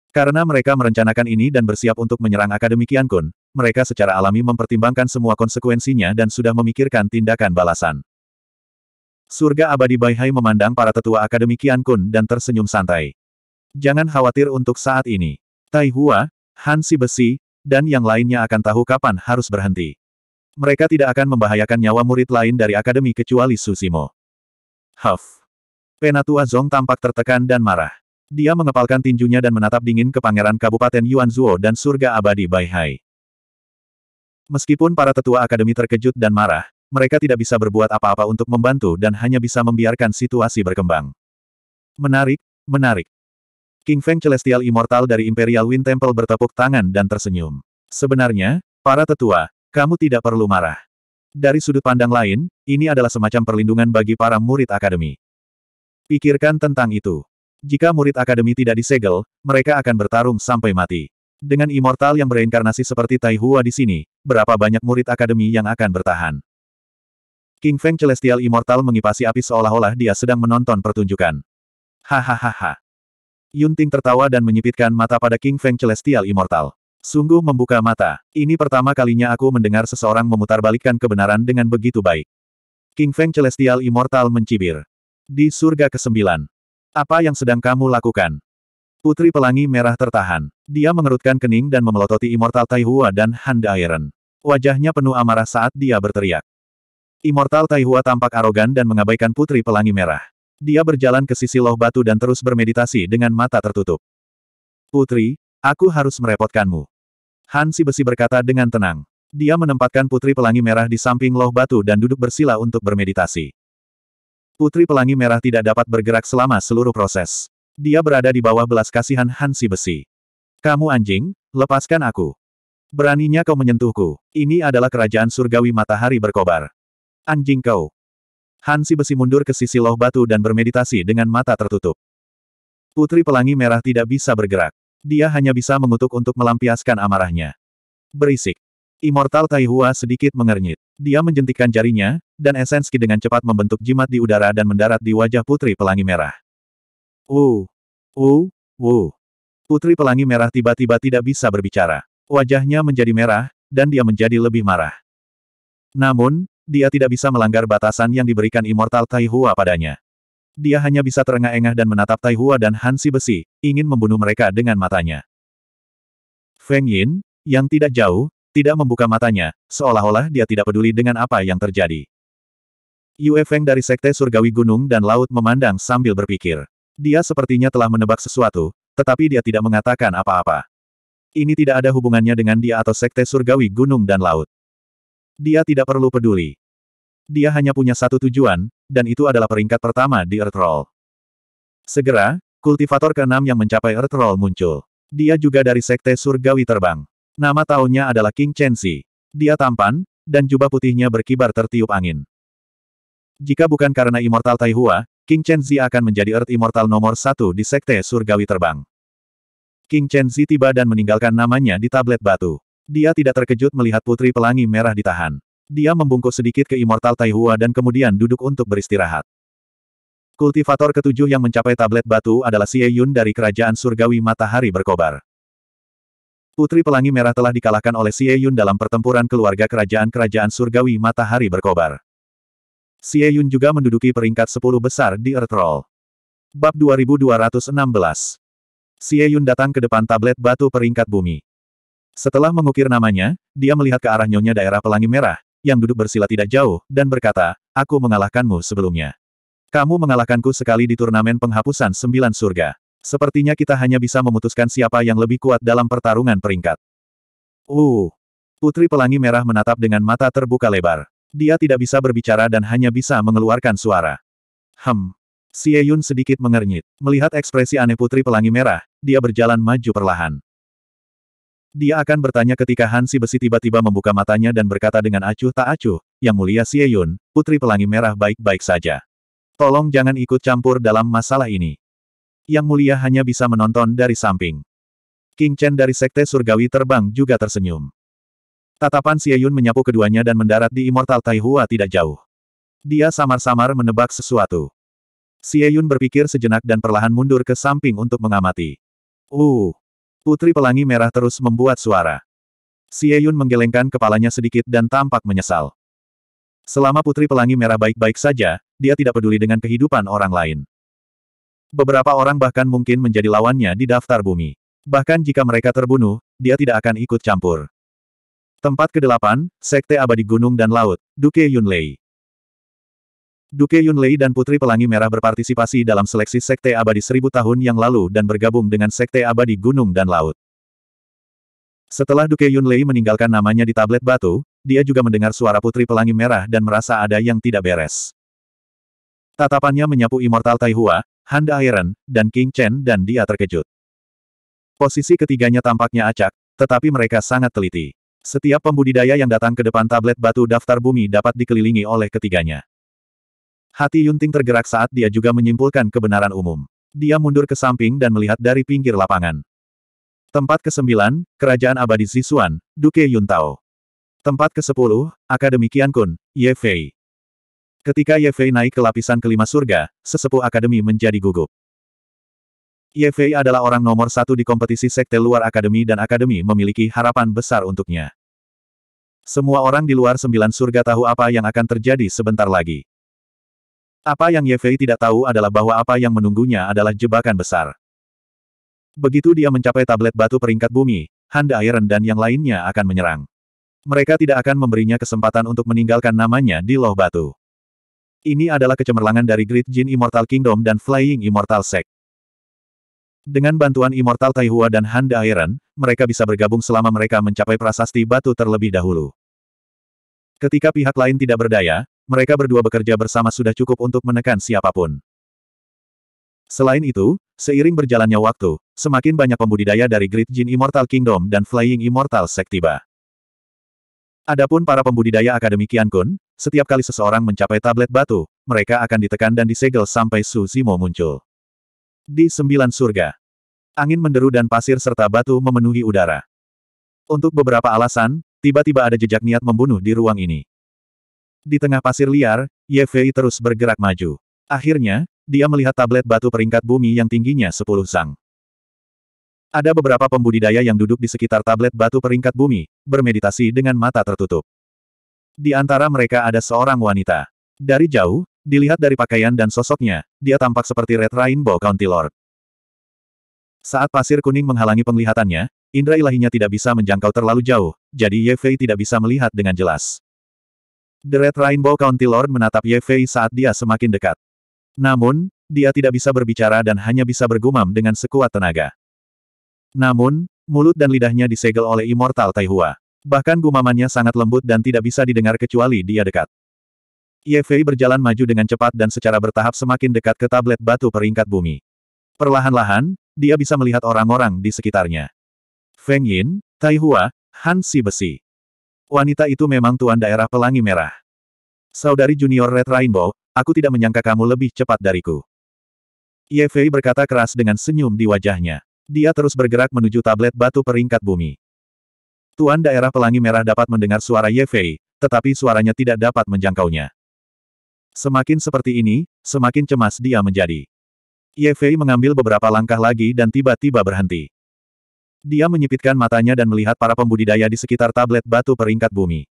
Karena mereka merencanakan ini dan bersiap untuk menyerang Akademi Qian Kun, mereka secara alami mempertimbangkan semua konsekuensinya dan sudah memikirkan tindakan balasan. Surga abadi Baihai memandang para tetua Akademi Qian Kun dan tersenyum santai. Jangan khawatir untuk saat ini. Tai Hua, Han Si Besi, dan yang lainnya akan tahu kapan harus berhenti. Mereka tidak akan membahayakan nyawa murid lain dari Akademi kecuali Susimo. Huff. Penatua Zong tampak tertekan dan marah. Dia mengepalkan tinjunya dan menatap dingin ke Pangeran Kabupaten Yuanzuo dan surga abadi Bai Hai. Meskipun para tetua akademi terkejut dan marah, mereka tidak bisa berbuat apa-apa untuk membantu dan hanya bisa membiarkan situasi berkembang. Menarik, menarik. King Feng Celestial Immortal dari Imperial Wind Temple bertepuk tangan dan tersenyum. Sebenarnya, para tetua, kamu tidak perlu marah. Dari sudut pandang lain, ini adalah semacam perlindungan bagi para murid akademi. Pikirkan tentang itu. Jika murid akademi tidak disegel, mereka akan bertarung sampai mati. Dengan immortal yang bereinkarnasi seperti Tai Hua di sini, berapa banyak murid akademi yang akan bertahan? King Feng Celestial Immortal mengipasi api seolah-olah dia sedang menonton pertunjukan. Hahaha. Yunting tertawa dan menyipitkan mata pada King Feng Celestial Immortal. Sungguh membuka mata. Ini pertama kalinya aku mendengar seseorang memutarbalikkan kebenaran dengan begitu baik. King Feng Celestial Immortal mencibir. Di surga kesembilan. Apa yang sedang kamu lakukan? Putri Pelangi Merah tertahan. Dia mengerutkan kening dan memelototi Immortal Taihua dan Handa Iron. Wajahnya penuh amarah saat dia berteriak. Immortal Taihua tampak arogan dan mengabaikan Putri Pelangi Merah. Dia berjalan ke sisi loh batu dan terus bermeditasi dengan mata tertutup. Putri, aku harus merepotkanmu. Han Si Besi berkata dengan tenang. Dia menempatkan Putri Pelangi Merah di samping loh batu dan duduk bersila untuk bermeditasi. Putri Pelangi Merah tidak dapat bergerak selama seluruh proses. Dia berada di bawah belas kasihan Hansi Besi. Kamu anjing, lepaskan aku. Beraninya kau menyentuhku. Ini adalah kerajaan surgawi matahari berkobar. Anjing kau. Hansi Besi mundur ke sisi loh batu dan bermeditasi dengan mata tertutup. Putri Pelangi Merah tidak bisa bergerak. Dia hanya bisa mengutuk untuk melampiaskan amarahnya. Berisik. Immortal Taihua sedikit mengernyit. Dia menjentikkan jarinya, dan Esenski dengan cepat membentuk jimat di udara dan mendarat di wajah Putri Pelangi Merah. Wu! Wu! Wu! Putri Pelangi Merah tiba-tiba tidak bisa berbicara. Wajahnya menjadi merah, dan dia menjadi lebih marah. Namun, dia tidak bisa melanggar batasan yang diberikan Immortal Taihua padanya. Dia hanya bisa terengah-engah dan menatap Taihua dan Hansi Besi, ingin membunuh mereka dengan matanya. Feng Yin, yang tidak jauh, tidak membuka matanya, seolah-olah dia tidak peduli dengan apa yang terjadi. Yue Feng dari Sekte Surgawi Gunung dan Laut memandang sambil berpikir. Dia sepertinya telah menebak sesuatu, tetapi dia tidak mengatakan apa-apa. Ini tidak ada hubungannya dengan dia atau Sekte Surgawi Gunung dan Laut. Dia tidak perlu peduli. Dia hanya punya satu tujuan, dan itu adalah peringkat pertama di Earth Roll. Segera, kultivator keenam yang mencapai Earth Roll muncul. Dia juga dari Sekte Surgawi Terbang. Nama tahunnya adalah King Chenzi. Dia tampan, dan jubah putihnya berkibar tertiup angin. Jika bukan karena Immortal Taihua, King Chenzi akan menjadi Earth Immortal nomor satu di Sekte Surgawi Terbang. King Chenzi tiba dan meninggalkan namanya di tablet batu. Dia tidak terkejut melihat Putri Pelangi Merah ditahan. Dia membungkuk sedikit ke Immortal Taihua dan kemudian duduk untuk beristirahat. Kultivator ketujuh yang mencapai tablet batu adalah Xie Yun dari Kerajaan Surgawi Matahari Berkobar. Putri Pelangi Merah telah dikalahkan oleh Xie Yun dalam pertempuran keluarga kerajaan-kerajaan surgawi matahari berkobar. Xie Yun juga menduduki peringkat 10 besar di Earth Roll. Bab 2216 Xie Yun datang ke depan tablet batu peringkat bumi. Setelah mengukir namanya, dia melihat ke arah nyonya daerah Pelangi Merah, yang duduk bersila tidak jauh, dan berkata, aku mengalahkanmu sebelumnya. Kamu mengalahkanku sekali di turnamen penghapusan sembilan surga. Sepertinya kita hanya bisa memutuskan siapa yang lebih kuat dalam pertarungan peringkat. Uh. Putri Pelangi Merah menatap dengan mata terbuka lebar. Dia tidak bisa berbicara dan hanya bisa mengeluarkan suara. Hem. Xie Yun sedikit mengernyit. Melihat ekspresi aneh Putri Pelangi Merah, dia berjalan maju perlahan. Dia akan bertanya ketika Hansi Besi tiba-tiba membuka matanya dan berkata dengan acuh tak acuh, Yang mulia Xie Yun, Putri Pelangi Merah baik-baik saja. Tolong jangan ikut campur dalam masalah ini. Yang mulia hanya bisa menonton dari samping. King Chen dari Sekte Surgawi terbang juga tersenyum. Tatapan Xie Yun menyapu keduanya dan mendarat di Immortal Taihua tidak jauh. Dia samar-samar menebak sesuatu. Xie Yun berpikir sejenak dan perlahan mundur ke samping untuk mengamati. Uh, Putri Pelangi Merah terus membuat suara. Xie Yun menggelengkan kepalanya sedikit dan tampak menyesal. Selama Putri Pelangi Merah baik-baik saja, dia tidak peduli dengan kehidupan orang lain. Beberapa orang bahkan mungkin menjadi lawannya di daftar bumi. Bahkan jika mereka terbunuh, dia tidak akan ikut campur. Tempat ke-8, Sekte Abadi Gunung dan Laut, Duke Yunlei. Duke Yunlei dan Putri Pelangi Merah berpartisipasi dalam seleksi Sekte Abadi seribu tahun yang lalu dan bergabung dengan Sekte Abadi Gunung dan Laut. Setelah Duke Yunlei meninggalkan namanya di tablet batu, dia juga mendengar suara Putri Pelangi Merah dan merasa ada yang tidak beres. Tatapannya menyapu Immortal Taihua, Handa Iron, dan King Chen dan dia terkejut. Posisi ketiganya tampaknya acak, tetapi mereka sangat teliti. Setiap pembudidaya yang datang ke depan tablet batu daftar bumi dapat dikelilingi oleh ketiganya. Hati Yunting tergerak saat dia juga menyimpulkan kebenaran umum. Dia mundur ke samping dan melihat dari pinggir lapangan. Tempat ke-9, Kerajaan Abadi Zisuan, Duke Yuntao. Tempat ke-10, Akademi Qiankun, Ye Fei. Ketika Ye Fei naik ke lapisan kelima surga, sesepuh akademi menjadi gugup. Ye Fei adalah orang nomor satu di kompetisi sekte luar akademi dan akademi memiliki harapan besar untuknya. Semua orang di luar sembilan surga tahu apa yang akan terjadi sebentar lagi. Apa yang Ye Fei tidak tahu adalah bahwa apa yang menunggunya adalah jebakan besar. Begitu dia mencapai tablet batu peringkat bumi, Handa Iron dan yang lainnya akan menyerang. Mereka tidak akan memberinya kesempatan untuk meninggalkan namanya di loh batu. Ini adalah kecemerlangan dari Great Jin Immortal Kingdom dan Flying Immortal Sect. Dengan bantuan Immortal Taihua dan Handa Iron, mereka bisa bergabung selama mereka mencapai prasasti batu terlebih dahulu. Ketika pihak lain tidak berdaya, mereka berdua bekerja bersama sudah cukup untuk menekan siapa pun. Selain itu, seiring berjalannya waktu, semakin banyak pembudidaya dari Great Jin Immortal Kingdom dan Flying Immortal Sect tiba. Adapun para pembudidaya Akademi Qiankun, setiap kali seseorang mencapai tablet batu, mereka akan ditekan dan disegel sampai Su Zimo muncul. Di sembilan surga, angin menderu dan pasir serta batu memenuhi udara. Untuk beberapa alasan, tiba-tiba ada jejak niat membunuh di ruang ini. Di tengah pasir liar, Ye Fei terus bergerak maju. Akhirnya, dia melihat tablet batu peringkat bumi yang tingginya 10 sang. Ada beberapa pembudidaya yang duduk di sekitar tablet batu peringkat bumi, bermeditasi dengan mata tertutup. Di antara mereka ada seorang wanita. Dari jauh, dilihat dari pakaian dan sosoknya, dia tampak seperti Red Rainbow County Lord. Saat pasir kuning menghalangi penglihatannya, indera ilahinya tidak bisa menjangkau terlalu jauh, jadi Ye Fei tidak bisa melihat dengan jelas. The Red Rainbow County Lord menatap Ye Fei saat dia semakin dekat. Namun, dia tidak bisa berbicara dan hanya bisa bergumam dengan sekuat tenaga. Namun, mulut dan lidahnya disegel oleh Immortal Taihua. Bahkan gumamannya sangat lembut dan tidak bisa didengar kecuali dia dekat. Ye Fei berjalan maju dengan cepat dan secara bertahap semakin dekat ke tablet batu peringkat bumi. Perlahan-lahan, dia bisa melihat orang-orang di sekitarnya. Feng Yin, Taihua, Han Si Besi. Wanita itu memang tuan daerah pelangi merah. Saudari junior Red Rainbow, aku tidak menyangka kamu lebih cepat dariku. Ye Fei berkata keras dengan senyum di wajahnya. Dia terus bergerak menuju tablet batu peringkat bumi. Tuan daerah pelangi merah dapat mendengar suara Ye Fei, tetapi suaranya tidak dapat menjangkaunya. Semakin seperti ini, semakin cemas dia menjadi. Ye Fei mengambil beberapa langkah lagi dan tiba-tiba berhenti. Dia menyipitkan matanya dan melihat para pembudidaya di sekitar tablet batu peringkat bumi.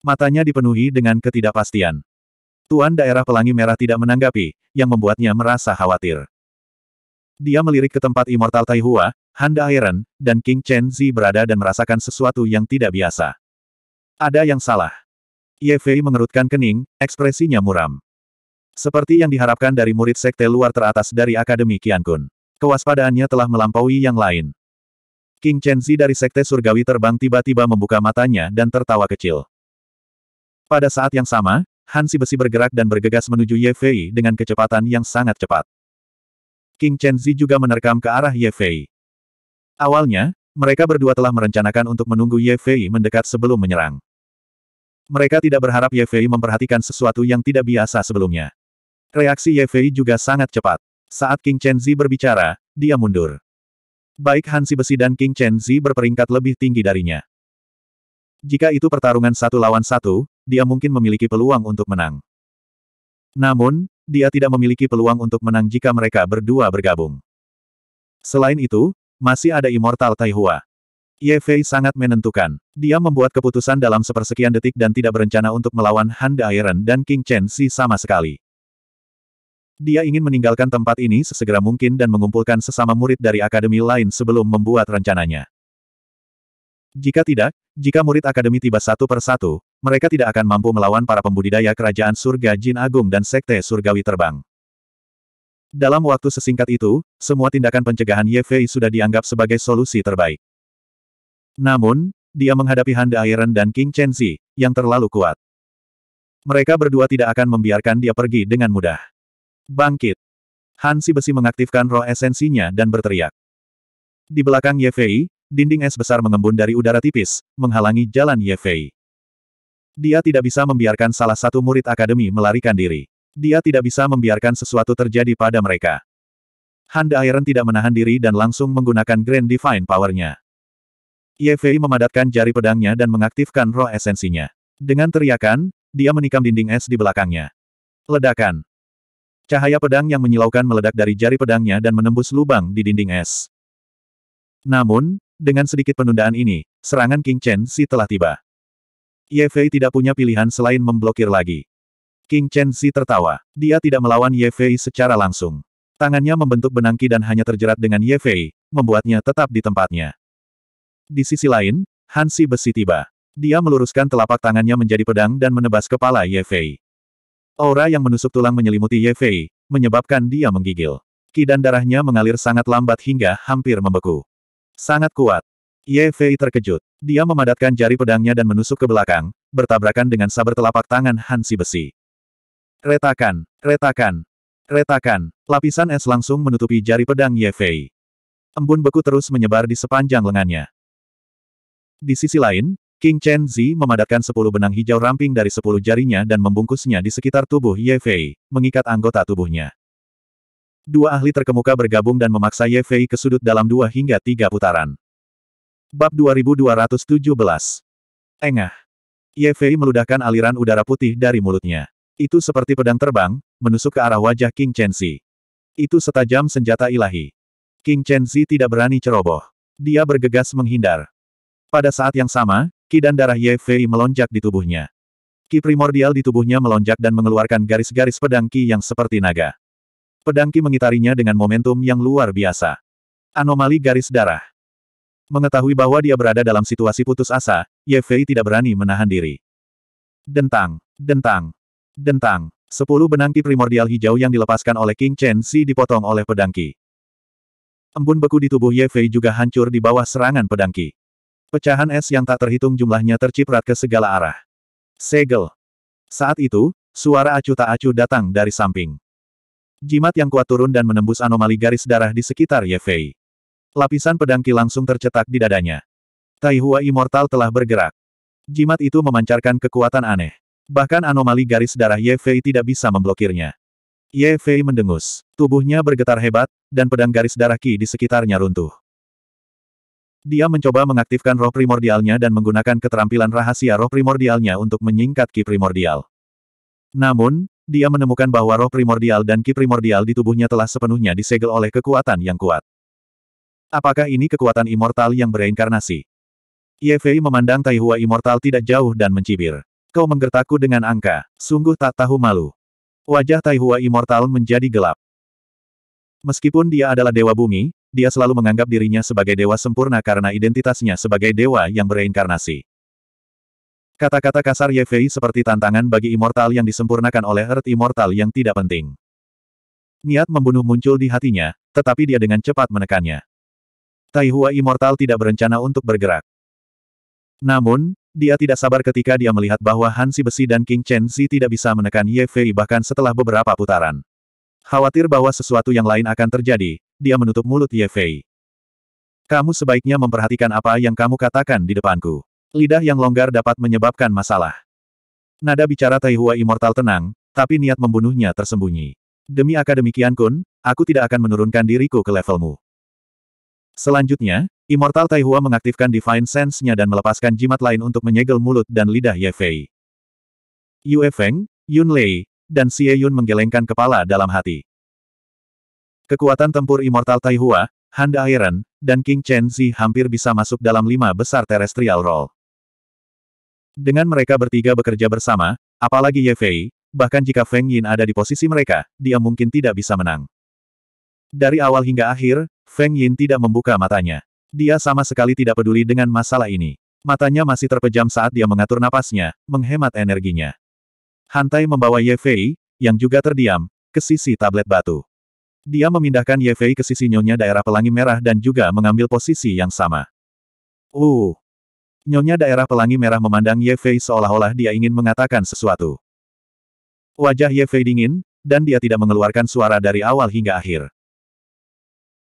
Matanya dipenuhi dengan ketidakpastian. Tuan daerah pelangi merah tidak menanggapi, yang membuatnya merasa khawatir. Dia melirik ke tempat Immortal Taihua, Handa Iron, dan King Chen Zi berada dan merasakan sesuatu yang tidak biasa. Ada yang salah. Ye Fei mengerutkan kening, ekspresinya muram. Seperti yang diharapkan dari murid sekte luar teratas dari Akademi Qiankun. Kewaspadaannya telah melampaui yang lain. King Chenzi dari Sekte Surgawi terbang tiba-tiba membuka matanya dan tertawa kecil. Pada saat yang sama, Han Si Besi bergerak dan bergegas menuju Ye Fei dengan kecepatan yang sangat cepat. King Chenzi juga menerkam ke arah Ye Fei. Awalnya, mereka berdua telah merencanakan untuk menunggu Ye Fei mendekat sebelum menyerang. Mereka tidak berharap Ye Fei memperhatikan sesuatu yang tidak biasa sebelumnya. Reaksi Ye Fei juga sangat cepat. Saat King Chenzi berbicara, dia mundur. Baik Hansi Besi dan King Chen Zi berperingkat lebih tinggi darinya. Jika itu pertarungan satu lawan satu, dia mungkin memiliki peluang untuk menang. Namun, dia tidak memiliki peluang untuk menang jika mereka berdua bergabung. Selain itu, masih ada Immortal Taihua. Ye Fei sangat menentukan. Dia membuat keputusan dalam sepersekian detik dan tidak berencana untuk melawan Han Iron dan King Chen Si sama sekali. Dia ingin meninggalkan tempat ini sesegera mungkin dan mengumpulkan sesama murid dari akademi lain sebelum membuat rencananya. Jika tidak, jika murid akademi tiba satu per satu, mereka tidak akan mampu melawan para pembudidaya kerajaan surga Jin Agung dan Sekte Surgawi Terbang. Dalam waktu sesingkat itu, semua tindakan pencegahan Fei sudah dianggap sebagai solusi terbaik. Namun, dia menghadapi Han De Iron dan King Chen Zi, yang terlalu kuat. Mereka berdua tidak akan membiarkan dia pergi dengan mudah. Bangkit! Han Si Besi mengaktifkan roh esensinya dan berteriak. Di belakang Ye Fei, dinding es besar mengembun dari udara tipis, menghalangi jalan Ye Fei. Dia tidak bisa membiarkan salah satu murid akademi melarikan diri. Dia tidak bisa membiarkan sesuatu terjadi pada mereka. Han De Iron tidak menahan diri dan langsung menggunakan Grand Divine Power-nya. Ye Fei memadatkan jari pedangnya dan mengaktifkan roh esensinya. Dengan teriakan, dia menikam dinding es di belakangnya. Ledakan. Cahaya pedang yang menyilaukan meledak dari jari pedangnya dan menembus lubang di dinding es. Namun, dengan sedikit penundaan ini, serangan King Chen Si telah tiba. Ye Fei tidak punya pilihan selain memblokir lagi. King Chen Zi tertawa. Dia tidak melawan Ye Fei secara langsung. Tangannya membentuk benangki dan hanya terjerat dengan Ye Fei, membuatnya tetap di tempatnya. Di sisi lain, Han Si besi tiba. Dia meluruskan telapak tangannya menjadi pedang dan menebas kepala Ye Fei. Aura yang menusuk tulang menyelimuti Ye Fei, menyebabkan dia menggigil. Ki dan darahnya mengalir sangat lambat hingga hampir membeku. Sangat kuat. Ye Fei terkejut. Dia memadatkan jari pedangnya dan menusuk ke belakang, bertabrakan dengan saber telapak tangan Han Si besi. Retakan, retakan, retakan. Lapisan es langsung menutupi jari pedang Ye Fei. Embun beku terus menyebar di sepanjang lengannya. Di sisi lain, King Chen Zi memadatkan sepuluh benang hijau ramping dari sepuluh jarinya dan membungkusnya di sekitar tubuh Ye Fei, mengikat anggota tubuhnya. Dua ahli terkemuka bergabung dan memaksa Ye Fei ke sudut dalam dua hingga tiga putaran. Bab 2217 Engah. Ye Fei meludahkan aliran udara putih dari mulutnya. Itu seperti pedang terbang, menusuk ke arah wajah King Chenzi. Itu setajam senjata ilahi. King Chenzi tidak berani ceroboh. Dia bergegas menghindar. Pada saat yang sama, Ki dan darah Ye Fei melonjak di tubuhnya. Ki primordial di tubuhnya melonjak dan mengeluarkan garis-garis pedang Ki yang seperti naga. Pedang Ki mengitarinya dengan momentum yang luar biasa. Anomali garis darah. Mengetahui bahwa dia berada dalam situasi putus asa, Ye Fei tidak berani menahan diri. Dentang, dentang, Dentang. Sepuluh benang ki primordial hijau yang dilepaskan oleh King Chen Si dipotong oleh pedang ki. Embun beku di tubuh Ye Fei juga hancur di bawah serangan pedang ki. Pecahan es yang tak terhitung jumlahnya terciprat ke segala arah. Segel. Saat itu, suara acu tak acu datang dari samping. Jimat yang kuat turun dan menembus anomali garis darah di sekitar Ye Fei. Lapisan pedang ki langsung tercetak di dadanya. Taihua Immortal telah bergerak. Jimat itu memancarkan kekuatan aneh. Bahkan anomali garis darah Ye Fei tidak bisa memblokirnya. Ye Fei mendengus. Tubuhnya bergetar hebat, dan pedang garis darah Qi di sekitarnya runtuh. Dia mencoba mengaktifkan roh primordialnya dan menggunakan keterampilan rahasia roh primordialnya untuk menyingkat Qi primordial. Namun, dia menemukan bahwa roh primordial dan Qi primordial di tubuhnya telah sepenuhnya disegel oleh kekuatan yang kuat. Apakah ini kekuatan immortal yang bereinkarnasi? Ye Fei memandang Taihua immortal tidak jauh dan mencibir. Kau menggertakku dengan angka, sungguh tak tahu malu. Wajah Taihua Immortal menjadi gelap. Meskipun dia adalah dewa bumi, dia selalu menganggap dirinya sebagai dewa sempurna karena identitasnya sebagai dewa yang bereinkarnasi. Kata-kata kasar Ye Fei seperti tantangan bagi Immortal yang disempurnakan oleh Earth Immortal yang tidak penting. Niat membunuh muncul di hatinya, tetapi dia dengan cepat menekannya. Taihua Immortal tidak berencana untuk bergerak. Namun, dia tidak sabar ketika dia melihat bahwa Hansi Besi dan King Chen Zi tidak bisa menekan Ye Fei bahkan setelah beberapa putaran. Khawatir bahwa sesuatu yang lain akan terjadi, dia menutup mulut Ye Fei. Kamu sebaiknya memperhatikan apa yang kamu katakan di depanku. Lidah yang longgar dapat menyebabkan masalah. Nada bicara Taihua Immortal tenang, tapi niat membunuhnya tersembunyi. Demi akademikian kun, aku tidak akan menurunkan diriku ke levelmu. Selanjutnya, Immortal Taihua mengaktifkan Divine Sense-nya dan melepaskan jimat lain untuk menyegel mulut dan lidah Ye Fei. Yue Feng, Yun Lei, dan Xie Yun menggelengkan kepala dalam hati. Kekuatan tempur Immortal Taihua, Handa Iron, dan King Chen Zi hampir bisa masuk dalam lima besar terrestrial role. Dengan mereka bertiga bekerja bersama, apalagi Ye Fei, bahkan jika Feng Yin ada di posisi mereka, dia mungkin tidak bisa menang. Dari awal hingga akhir, Feng Yin tidak membuka matanya. Dia sama sekali tidak peduli dengan masalah ini. Matanya masih terpejam saat dia mengatur napasnya, menghemat energinya. Hantai membawa Ye Fei, yang juga terdiam, ke sisi tablet batu. Dia memindahkan Ye Fei ke sisi nyonya daerah pelangi merah dan juga mengambil posisi yang sama. Uh! Nyonya daerah pelangi merah memandang Ye Fei seolah-olah dia ingin mengatakan sesuatu. Wajah Ye Fei dingin, dan dia tidak mengeluarkan suara dari awal hingga akhir.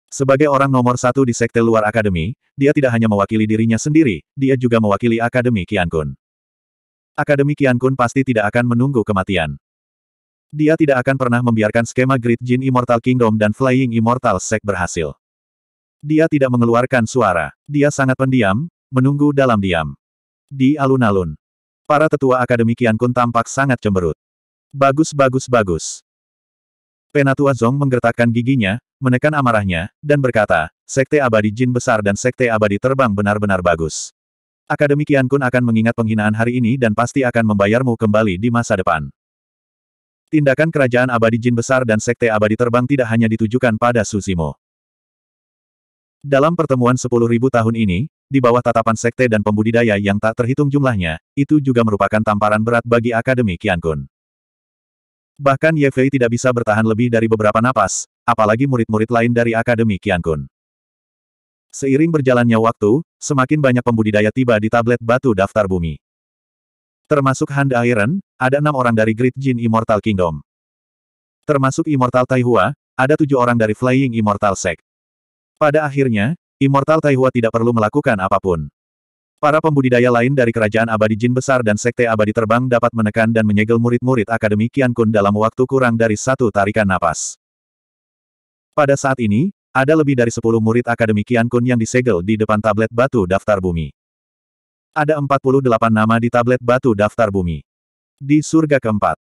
Sebagai orang nomor satu di sekte luar akademi, dia tidak hanya mewakili dirinya sendiri, dia juga mewakili Akademi Kun. Akademi Kun pasti tidak akan menunggu kematian. Dia tidak akan pernah membiarkan skema Great Jin Immortal Kingdom dan Flying Immortal Sect berhasil. Dia tidak mengeluarkan suara. Dia sangat pendiam, menunggu dalam diam. Di alun-alun. Para tetua Akademi Kun tampak sangat cemberut. Bagus bagus bagus. Penatua Zong menggertakkan giginya, menekan amarahnya, dan berkata, Sekte Abadi Jin Besar dan Sekte Abadi Terbang benar-benar bagus. Akademi Kun akan mengingat penghinaan hari ini dan pasti akan membayarmu kembali di masa depan. Tindakan Kerajaan Abadi Jin Besar dan Sekte Abadi Terbang tidak hanya ditujukan pada Susimo. Dalam pertemuan 10.000 tahun ini, di bawah tatapan sekte dan pembudidaya yang tak terhitung jumlahnya, itu juga merupakan tamparan berat bagi Akademi Kian Kun. Bahkan Ye Fei tidak bisa bertahan lebih dari beberapa napas, apalagi murid-murid lain dari Akademi Qiankun. Seiring berjalannya waktu, semakin banyak pembudidaya tiba di tablet batu daftar bumi. Termasuk Hand Iron, ada enam orang dari Great Jin Immortal Kingdom. Termasuk Immortal Taihua, ada tujuh orang dari Flying Immortal Sect. Pada akhirnya, Immortal Taihua tidak perlu melakukan apa pun. Para pembudidaya lain dari Kerajaan Abadi Jin Besar dan Sekte Abadi Terbang dapat menekan dan menyegel murid-murid Akademi Kian Kun dalam waktu kurang dari satu tarikan napas. Pada saat ini, ada lebih dari 10 murid Akademi Kian Kun yang disegel di depan tablet batu daftar bumi. Ada 48 nama di tablet batu daftar bumi. Di surga keempat.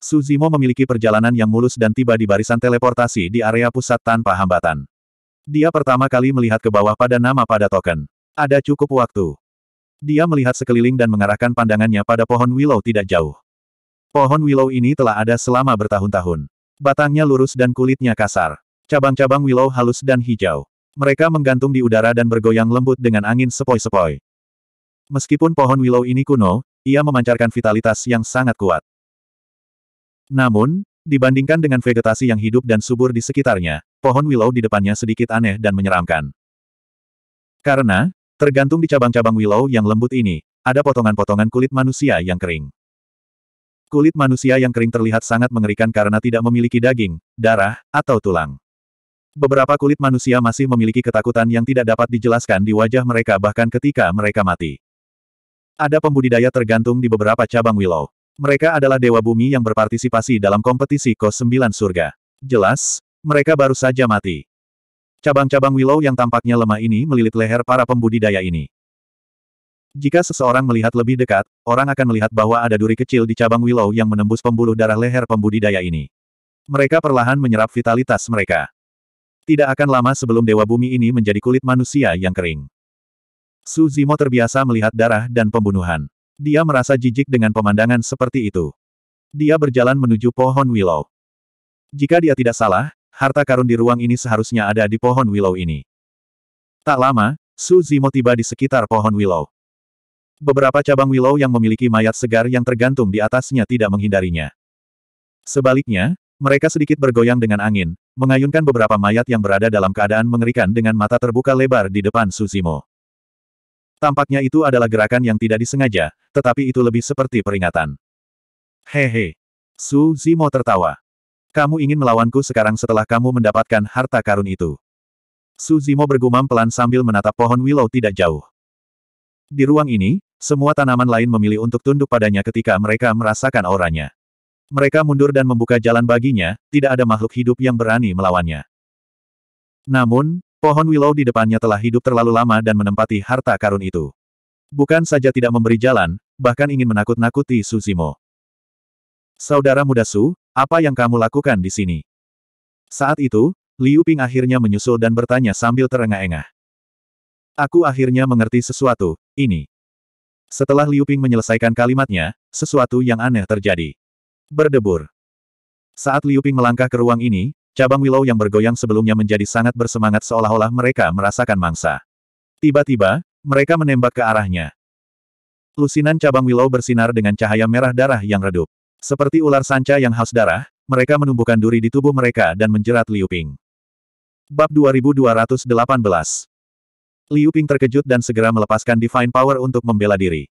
Suzimo memiliki perjalanan yang mulus dan tiba di barisan teleportasi di area pusat tanpa hambatan. Dia pertama kali melihat ke bawah pada nama pada token. Ada cukup waktu. Dia melihat sekeliling dan mengarahkan pandangannya pada pohon willow tidak jauh. Pohon willow ini telah ada selama bertahun-tahun. Batangnya lurus dan kulitnya kasar. Cabang-cabang willow halus dan hijau. Mereka menggantung di udara dan bergoyang lembut dengan angin sepoi-sepoi. Meskipun pohon willow ini kuno, ia memancarkan vitalitas yang sangat kuat. Namun, dibandingkan dengan vegetasi yang hidup dan subur di sekitarnya, pohon willow di depannya sedikit aneh dan menyeramkan. Karena, tergantung di cabang-cabang willow yang lembut ini, ada potongan-potongan kulit manusia yang kering. Kulit manusia yang kering terlihat sangat mengerikan karena tidak memiliki daging, darah, atau tulang. Beberapa kulit manusia masih memiliki ketakutan yang tidak dapat dijelaskan di wajah mereka bahkan ketika mereka mati. Ada pembudidaya tergantung di beberapa cabang willow. Mereka adalah dewa bumi yang berpartisipasi dalam kompetisi Kos 9 surga. Jelas, mereka baru saja mati. Cabang-cabang willow yang tampaknya lemah ini melilit leher para pembudidaya ini. Jika seseorang melihat lebih dekat, orang akan melihat bahwa ada duri kecil di cabang willow yang menembus pembuluh darah leher pembudidaya ini. Mereka perlahan menyerap vitalitas mereka. Tidak akan lama sebelum Dewa Bumi ini menjadi kulit manusia yang kering. Su Zimo terbiasa melihat darah dan pembunuhan. Dia merasa jijik dengan pemandangan seperti itu. Dia berjalan menuju pohon willow. Jika dia tidak salah, harta karun di ruang ini seharusnya ada di pohon willow ini. Tak lama, Su Zimo tiba di sekitar pohon willow. Beberapa cabang willow yang memiliki mayat segar yang tergantung di atasnya tidak menghindarinya. Sebaliknya, mereka sedikit bergoyang dengan angin, mengayunkan beberapa mayat yang berada dalam keadaan mengerikan dengan mata terbuka lebar di depan Susimo. Tampaknya itu adalah gerakan yang tidak disengaja, tetapi itu lebih seperti peringatan. Hehe. Su Zimo tertawa. Kamu ingin melawanku sekarang setelah kamu mendapatkan harta karun itu. Su Zimo bergumam pelan sambil menatap pohon willow tidak jauh. Di ruang ini, semua tanaman lain memilih untuk tunduk padanya ketika mereka merasakan auranya. Mereka mundur dan membuka jalan baginya, tidak ada makhluk hidup yang berani melawannya. Namun, pohon willow di depannya telah hidup terlalu lama dan menempati harta karun itu. Bukan saja tidak memberi jalan, bahkan ingin menakut-nakuti Susimo. Saudara muda Su, apa yang kamu lakukan di sini? Saat itu, Liu Ping akhirnya menyusul dan bertanya sambil terengah-engah. Aku akhirnya mengerti sesuatu, ini. Setelah Liu Ping menyelesaikan kalimatnya, sesuatu yang aneh terjadi. Berdebur. Saat Liu Ping melangkah ke ruang ini, cabang willow yang bergoyang sebelumnya menjadi sangat bersemangat seolah-olah mereka merasakan mangsa. Tiba-tiba, mereka menembak ke arahnya. Lusinan cabang willow bersinar dengan cahaya merah darah yang redup. Seperti ular sanca yang haus darah, mereka menumbuhkan duri di tubuh mereka dan menjerat Liu Ping. Bab 2218 Liu Ping terkejut dan segera melepaskan Divine Power untuk membela diri.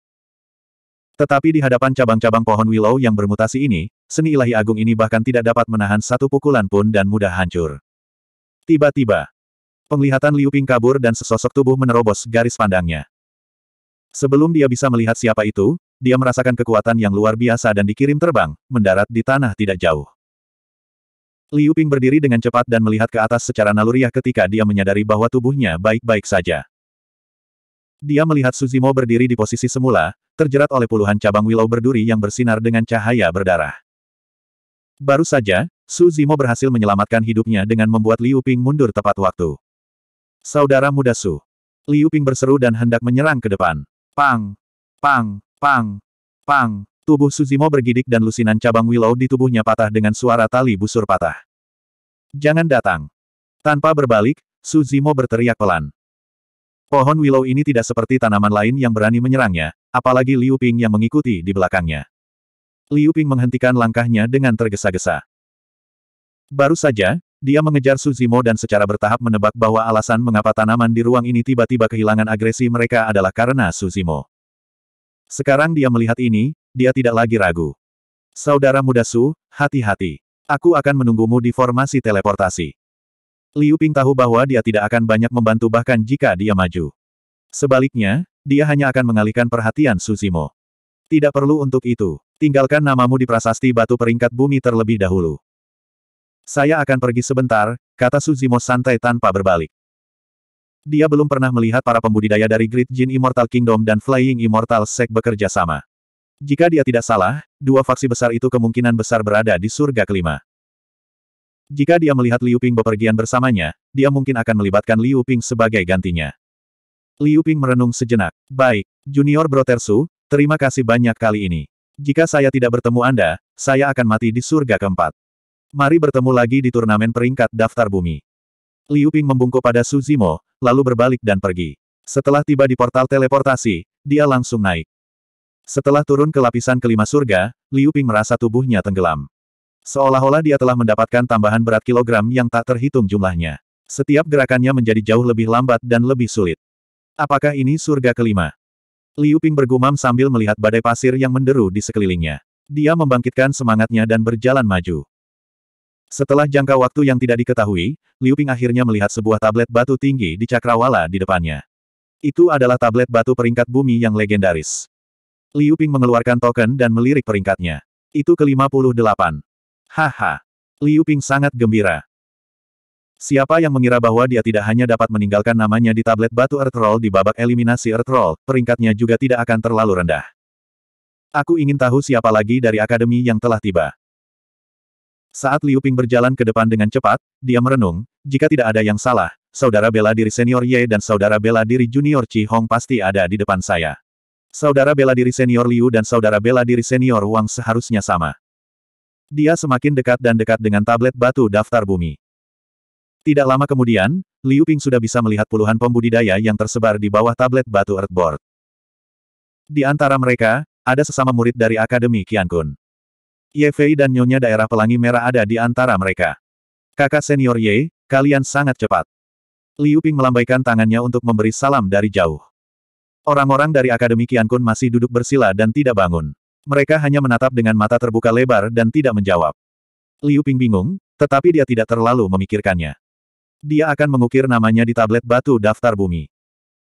Tetapi di hadapan cabang-cabang pohon willow yang bermutasi ini, seni ilahi agung ini bahkan tidak dapat menahan satu pukulan pun dan mudah hancur. Tiba-tiba, penglihatan Liu Ping kabur dan sesosok tubuh menerobos garis pandangnya. Sebelum dia bisa melihat siapa itu, dia merasakan kekuatan yang luar biasa dan dikirim terbang, mendarat di tanah tidak jauh. Liu Ping berdiri dengan cepat dan melihat ke atas secara naluriah ketika dia menyadari bahwa tubuhnya baik-baik saja. Dia melihat Suzimo berdiri di posisi semula, terjerat oleh puluhan cabang willow berduri yang bersinar dengan cahaya berdarah. Baru saja, Suzimo berhasil menyelamatkan hidupnya dengan membuat Liu Ping mundur tepat waktu. Saudara muda Su. Liu Ping berseru dan hendak menyerang ke depan. Pang! Pang! Pang! Pang! Tubuh Suzimo bergidik dan lusinan cabang willow di tubuhnya patah dengan suara tali busur patah. Jangan datang. Tanpa berbalik, Suzimo berteriak pelan. Pohon willow ini tidak seperti tanaman lain yang berani menyerangnya, apalagi Liu Ping yang mengikuti di belakangnya. Liu Ping menghentikan langkahnya dengan tergesa-gesa. Baru saja, dia mengejar Suzimo dan secara bertahap menebak bahwa alasan mengapa tanaman di ruang ini tiba-tiba kehilangan agresi mereka adalah karena Suzimo. Sekarang dia melihat ini, dia tidak lagi ragu. Saudara muda Su, hati-hati. Aku akan menunggumu di formasi teleportasi. Liu Ping tahu bahwa dia tidak akan banyak membantu bahkan jika dia maju. Sebaliknya, dia hanya akan mengalihkan perhatian Susimo. Tidak perlu untuk itu. Tinggalkan namamu di prasasti batu peringkat bumi terlebih dahulu. Saya akan pergi sebentar, kata Suzimo santai tanpa berbalik. Dia belum pernah melihat para pembudidaya dari Great Jin Immortal Kingdom dan Flying Immortal Sect bekerja sama. Jika dia tidak salah, dua faksi besar itu kemungkinan besar berada di surga kelima. Jika dia melihat Liu Ping bepergian bersamanya, dia mungkin akan melibatkan Liu Ping sebagai gantinya. Liu Ping merenung sejenak. Baik, Junior Brotersu, terima kasih banyak kali ini. Jika saya tidak bertemu Anda, saya akan mati di surga keempat. Mari bertemu lagi di turnamen peringkat daftar bumi. Liu Ping membungkuk pada Suzimo, lalu berbalik dan pergi. Setelah tiba di portal teleportasi, dia langsung naik. Setelah turun ke lapisan kelima surga, Liu Ping merasa tubuhnya tenggelam. Seolah-olah dia telah mendapatkan tambahan berat kilogram yang tak terhitung jumlahnya. Setiap gerakannya menjadi jauh lebih lambat dan lebih sulit. Apakah ini surga kelima? Liu Ping bergumam sambil melihat badai pasir yang menderu di sekelilingnya. Dia membangkitkan semangatnya dan berjalan maju. Setelah jangka waktu yang tidak diketahui, Liu Ping akhirnya melihat sebuah tablet batu tinggi di cakrawala di depannya. Itu adalah tablet batu peringkat bumi yang legendaris. Liu Ping mengeluarkan token dan melirik peringkatnya. Itu ke-58. Haha. Liu Ping sangat gembira. Siapa yang mengira bahwa dia tidak hanya dapat meninggalkan namanya di tablet batu Earth Roll di babak eliminasi Earth Roll, peringkatnya juga tidak akan terlalu rendah. Aku ingin tahu siapa lagi dari akademi yang telah tiba. Saat Liu Ping berjalan ke depan dengan cepat, dia merenung, jika tidak ada yang salah, saudara bela diri senior Ye dan saudara bela diri junior Chi Hong pasti ada di depan saya. Saudara bela diri senior Liu dan saudara bela diri senior Wang seharusnya sama. Dia semakin dekat dan dekat dengan tablet batu daftar bumi. Tidak lama kemudian, Liu Ping sudah bisa melihat puluhan pembudidaya yang tersebar di bawah tablet batu Earthboard. Di antara mereka, ada sesama murid dari Akademi Qiankun. Ye Fei dan Nyonya daerah Pelangi Merah ada di antara mereka. Kakak senior Ye, kalian sangat cepat. Liu Ping melambaikan tangannya untuk memberi salam dari jauh. Orang-orang dari Akademi Qiankun masih duduk bersila dan tidak bangun. Mereka hanya menatap dengan mata terbuka lebar dan tidak menjawab. Liu Ping bingung, tetapi dia tidak terlalu memikirkannya. Dia akan mengukir namanya di tablet batu daftar bumi.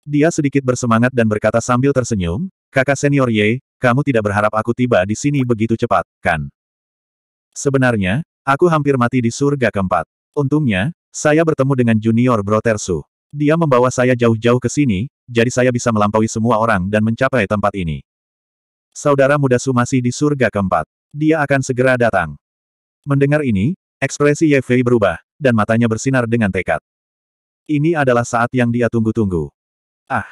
Dia sedikit bersemangat dan berkata sambil tersenyum, kakak senior Ye, kamu tidak berharap aku tiba di sini begitu cepat, kan? Sebenarnya, aku hampir mati di surga keempat. Untungnya, saya bertemu dengan junior Brotersu. Dia membawa saya jauh-jauh ke sini, jadi saya bisa melampaui semua orang dan mencapai tempat ini. Saudara muda Su masih di surga keempat. Dia akan segera datang. Mendengar ini, Ekspresi Ye Fei berubah, dan matanya bersinar dengan tekad. Ini adalah saat yang dia tunggu-tunggu. Ah!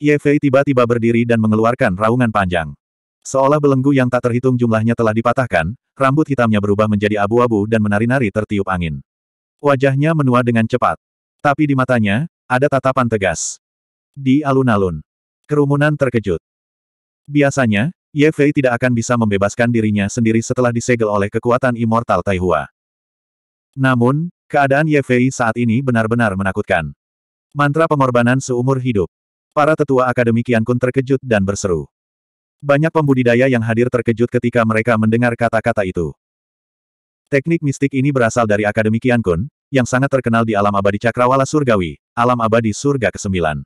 Ye Fei tiba-tiba berdiri dan mengeluarkan raungan panjang. Seolah belenggu yang tak terhitung jumlahnya telah dipatahkan, rambut hitamnya berubah menjadi abu-abu dan menari-nari tertiup angin. Wajahnya menua dengan cepat. Tapi di matanya, ada tatapan tegas. Di alun-alun. Kerumunan terkejut. Biasanya, Ye Fei tidak akan bisa membebaskan dirinya sendiri setelah disegel oleh kekuatan immortal Taihua. Namun, keadaan Ye Fei saat ini benar-benar menakutkan. Mantra pengorbanan seumur hidup. Para tetua Akademi Kun terkejut dan berseru. Banyak pembudidaya yang hadir terkejut ketika mereka mendengar kata-kata itu. Teknik mistik ini berasal dari Akademi Kun, yang sangat terkenal di alam abadi Cakrawala Surgawi, alam abadi surga ke-9.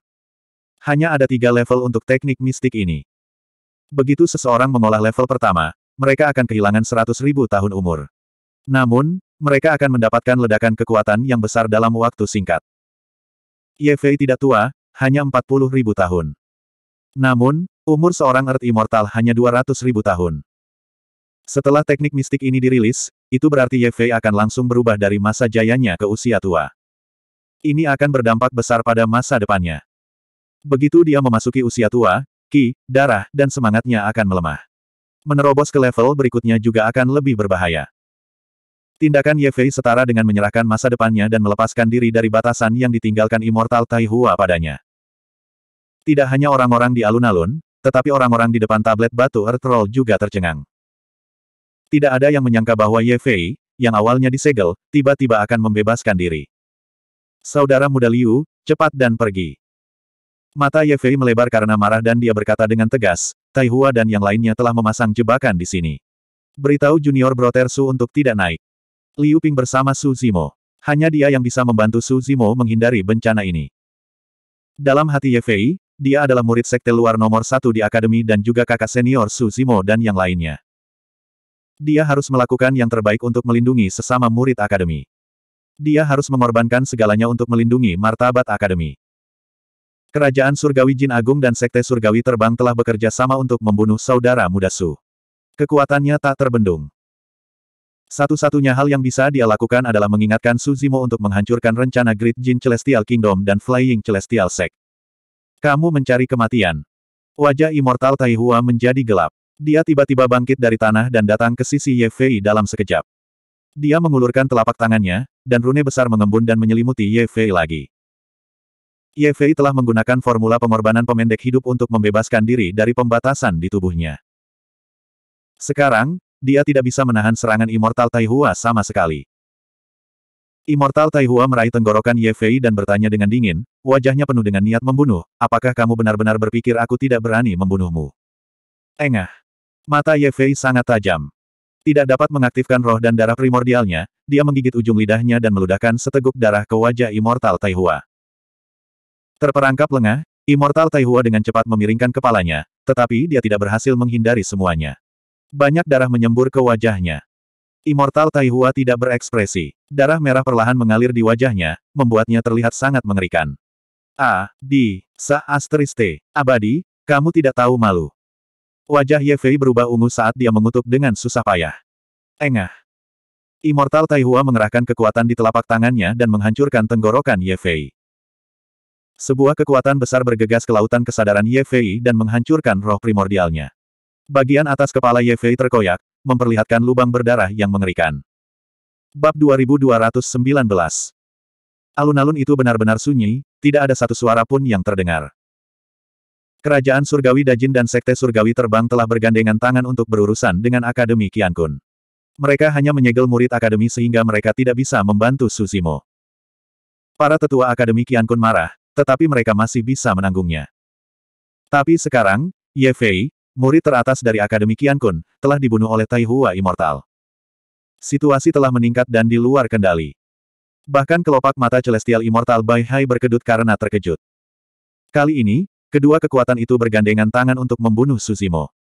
Hanya ada tiga level untuk teknik mistik ini. Begitu seseorang mengolah level pertama, mereka akan kehilangan seratus ribu tahun umur. Namun, mereka akan mendapatkan ledakan kekuatan yang besar dalam waktu singkat. Ye Fei tidak tua, hanya 40 ribu tahun. Namun, umur seorang Earth Immortal hanya 200 ribu tahun. Setelah teknik mistik ini dirilis, itu berarti Ye Fei akan langsung berubah dari masa jayanya ke usia tua. Ini akan berdampak besar pada masa depannya. Begitu dia memasuki usia tua, ki, darah, dan semangatnya akan melemah. Menerobos ke level berikutnya juga akan lebih berbahaya. Tindakan Ye Fei setara dengan menyerahkan masa depannya dan melepaskan diri dari batasan yang ditinggalkan Immortal Tai Hua padanya. Tidak hanya orang-orang di alun-alun, tetapi orang-orang di depan tablet batu Earth Roll juga tercengang. Tidak ada yang menyangka bahwa Ye Fei, yang awalnya disegel, tiba-tiba akan membebaskan diri. Saudara muda Liu, cepat dan pergi. Mata Ye Fei melebar karena marah dan dia berkata dengan tegas, Tai Hua dan yang lainnya telah memasang jebakan di sini. Beritahu Junior Brotersu untuk tidak naik. Liu Ping bersama Su Zimo. Hanya dia yang bisa membantu Su Zimo menghindari bencana ini. Dalam hati Ye Fei, dia adalah murid sekte luar nomor satu di akademi dan juga kakak senior Su Zimo dan yang lainnya. Dia harus melakukan yang terbaik untuk melindungi sesama murid akademi. Dia harus mengorbankan segalanya untuk melindungi martabat akademi. Kerajaan Surgawi Jin Agung dan Sekte Surgawi Terbang telah bekerja sama untuk membunuh saudara muda Su. Kekuatannya tak terbendung. Satu-satunya hal yang bisa dia lakukan adalah mengingatkan Suzimo untuk menghancurkan rencana Great Jin Celestial Kingdom dan Flying Celestial Sect. Kamu mencari kematian. Wajah Immortal Taihua menjadi gelap. Dia tiba-tiba bangkit dari tanah dan datang ke sisi Ye Fei dalam sekejap. Dia mengulurkan telapak tangannya, dan rune besar mengembun dan menyelimuti Ye Fei lagi. Ye Fei telah menggunakan formula pengorbanan pemendek hidup untuk membebaskan diri dari pembatasan di tubuhnya. Sekarang, dia tidak bisa menahan serangan Immortal Taihua sama sekali. Immortal Taihua meraih tenggorokan Ye Fei dan bertanya dengan dingin, wajahnya penuh dengan niat membunuh, apakah kamu benar-benar berpikir aku tidak berani membunuhmu? Engah. Mata Ye Fei sangat tajam. Tidak dapat mengaktifkan roh dan darah primordialnya, dia menggigit ujung lidahnya dan meludahkan seteguk darah ke wajah Immortal Taihua. Terperangkap lengah, Immortal Taihua dengan cepat memiringkan kepalanya, tetapi dia tidak berhasil menghindari semuanya. Banyak darah menyembur ke wajahnya. Immortal Taihua tidak berekspresi. Darah merah perlahan mengalir di wajahnya, membuatnya terlihat sangat mengerikan. A. D. Sa Asteriste. Abadi, kamu tidak tahu malu. Wajah Ye Fei berubah ungu saat dia mengutuk dengan susah payah. Engah. Immortal Taihua mengerahkan kekuatan di telapak tangannya dan menghancurkan tenggorokan Ye Fei. Sebuah kekuatan besar bergegas ke lautan kesadaran Ye Fei dan menghancurkan roh primordialnya. Bagian atas kepala Ye Fei terkoyak, memperlihatkan lubang berdarah yang mengerikan. Bab 2219 Alun-alun itu benar-benar sunyi, tidak ada satu suara pun yang terdengar. Kerajaan Surgawi Dajin dan Sekte Surgawi Terbang telah bergandengan tangan untuk berurusan dengan Akademi Qiankun. Mereka hanya menyegel murid Akademi sehingga mereka tidak bisa membantu Susimo. Para tetua Akademi Qiankun marah, tetapi mereka masih bisa menanggungnya. Tapi sekarang, Ye Fei, murid teratas dari Akademi Qiankun, telah dibunuh oleh Tai Hua Immortal. Situasi telah meningkat dan di luar kendali. Bahkan kelopak mata Celestial Immortal Bai Hai berkedut karena terkejut. Kali ini, kedua kekuatan itu bergandengan tangan untuk membunuh Susimo.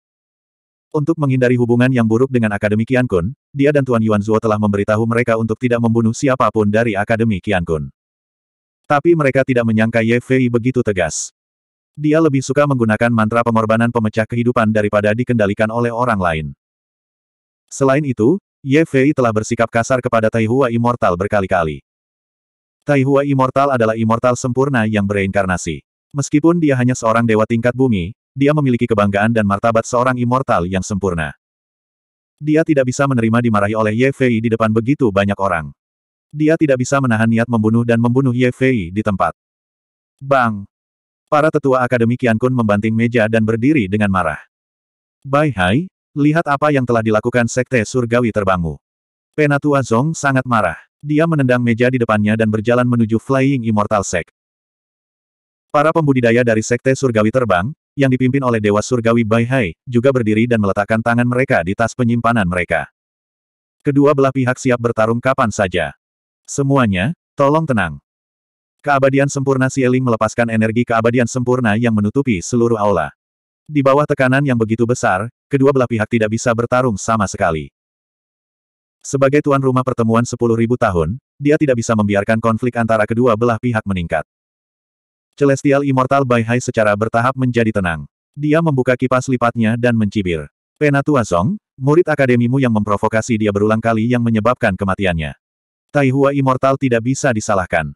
Untuk menghindari hubungan yang buruk dengan Akademi Qiankun, dia dan Tuan Yuan Zuo telah memberitahu mereka untuk tidak membunuh siapa pun dari Akademi Qiankun. Tapi mereka tidak menyangka Ye Fei begitu tegas. Dia lebih suka menggunakan mantra pengorbanan pemecah kehidupan daripada dikendalikan oleh orang lain. Selain itu, Ye Fei telah bersikap kasar kepada Tai Hua Immortal berkali-kali. Tai Hua Immortal adalah immortal sempurna yang bereinkarnasi. Meskipun dia hanya seorang dewa tingkat bumi, dia memiliki kebanggaan dan martabat seorang immortal yang sempurna. Dia tidak bisa menerima dimarahi oleh Ye Fei di depan begitu banyak orang. Dia tidak bisa menahan niat membunuh dan membunuh Ye Fei di tempat. Bang! Para tetua Akademi Qiankun membanting meja dan berdiri dengan marah. Bai Hai, lihat apa yang telah dilakukan Sekte Surgawi terbangmu. Penatua Zong sangat marah. Dia menendang meja di depannya dan berjalan menuju Flying Immortal Sect. Para pembudidaya dari Sekte Surgawi terbang, yang dipimpin oleh Dewa Surgawi Bai Hai, juga berdiri dan meletakkan tangan mereka di tas penyimpanan mereka. Kedua belah pihak siap bertarung kapan saja. Semuanya, tolong tenang. Keabadian sempurna Sieling melepaskan energi keabadian sempurna yang menutupi seluruh aula. Di bawah tekanan yang begitu besar, kedua belah pihak tidak bisa bertarung sama sekali. Sebagai tuan rumah pertemuan 10.000 tahun, dia tidak bisa membiarkan konflik antara kedua belah pihak meningkat. Celestial Immortal Bai Hai secara bertahap menjadi tenang. Dia membuka kipas lipatnya dan mencibir. Penatua Song, murid akademimu yang memprovokasi dia berulang kali yang menyebabkan kematiannya. Tai Hua Immortal tidak bisa disalahkan.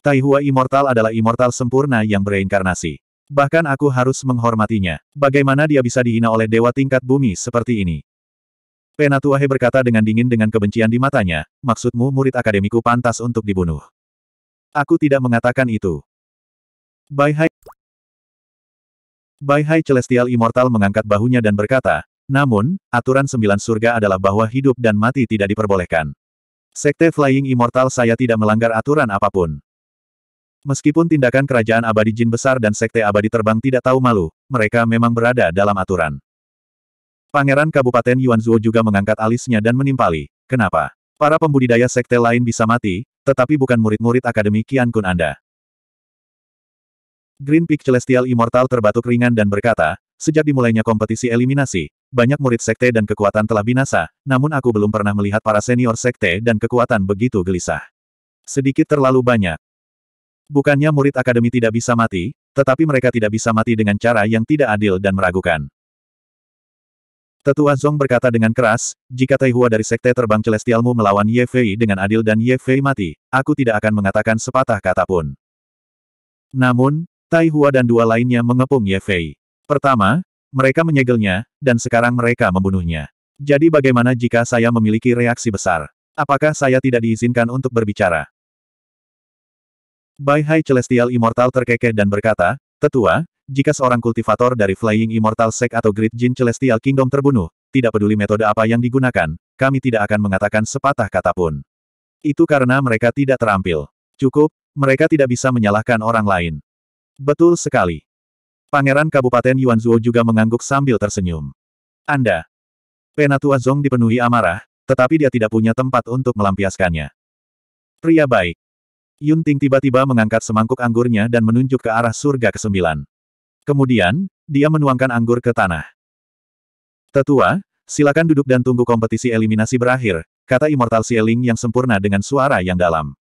Tai Hua Immortal adalah immortal sempurna yang bereinkarnasi. Bahkan aku harus menghormatinya. Bagaimana dia bisa dihina oleh dewa tingkat bumi seperti ini? Penatuahe berkata dengan dingin dengan kebencian di matanya, maksudmu murid akademiku pantas untuk dibunuh. Aku tidak mengatakan itu. Bai Hai Bai Hai Celestial Immortal mengangkat bahunya dan berkata, namun, aturan sembilan surga adalah bahwa hidup dan mati tidak diperbolehkan. Sekte Flying Immortal saya tidak melanggar aturan apa pun. Meskipun tindakan kerajaan abadi jin besar dan sekte abadi terbang tidak tahu malu, mereka memang berada dalam aturan. Pangeran Kabupaten Yuanzuo juga mengangkat alisnya dan menimpali. Kenapa? Para pembudidaya sekte lain bisa mati, tetapi bukan murid-murid Akademi Kian Kun Anda. Green Peak Celestial Immortal terbatuk ringan dan berkata, sejak dimulainya kompetisi eliminasi, banyak murid sekte dan kekuatan telah binasa, namun aku belum pernah melihat para senior sekte dan kekuatan begitu gelisah. Sedikit terlalu banyak. Bukannya murid akademi tidak bisa mati, tetapi mereka tidak bisa mati dengan cara yang tidak adil dan meragukan. Tetua Zong berkata dengan keras, jika Taihua dari Sekte Terbang Celestialmu melawan Ye Fei dengan adil dan Ye Fei mati, aku tidak akan mengatakan sepatah kata pun. Namun, Taihua dan dua lainnya mengepung Ye Fei. Pertama, mereka menyegelnya, dan sekarang mereka membunuhnya. Jadi bagaimana jika saya memiliki reaksi besar? Apakah saya tidak diizinkan untuk berbicara? Bai Hai Celestial Immortal terkekeh dan berkata, Tetua, jika seorang kultivator dari Flying Immortal Sect atau Great Jin Celestial Kingdom terbunuh, tidak peduli metode apa yang digunakan, kami tidak akan mengatakan sepatah kata pun. Itu karena mereka tidak terampil. Cukup, mereka tidak bisa menyalahkan orang lain. Betul sekali. Pangeran Kabupaten Yuanzuo juga mengangguk sambil tersenyum. Anda. Penatua Zong dipenuhi amarah, tetapi dia tidak punya tempat untuk melampiaskannya. Pria baik. Yun Ting tiba-tiba mengangkat semangkuk anggurnya dan menunjuk ke arah surga kesembilan. Kemudian, dia menuangkan anggur ke tanah. Tetua, silakan duduk dan tunggu kompetisi eliminasi berakhir, kata Immortal Sieling yang sempurna dengan suara yang dalam.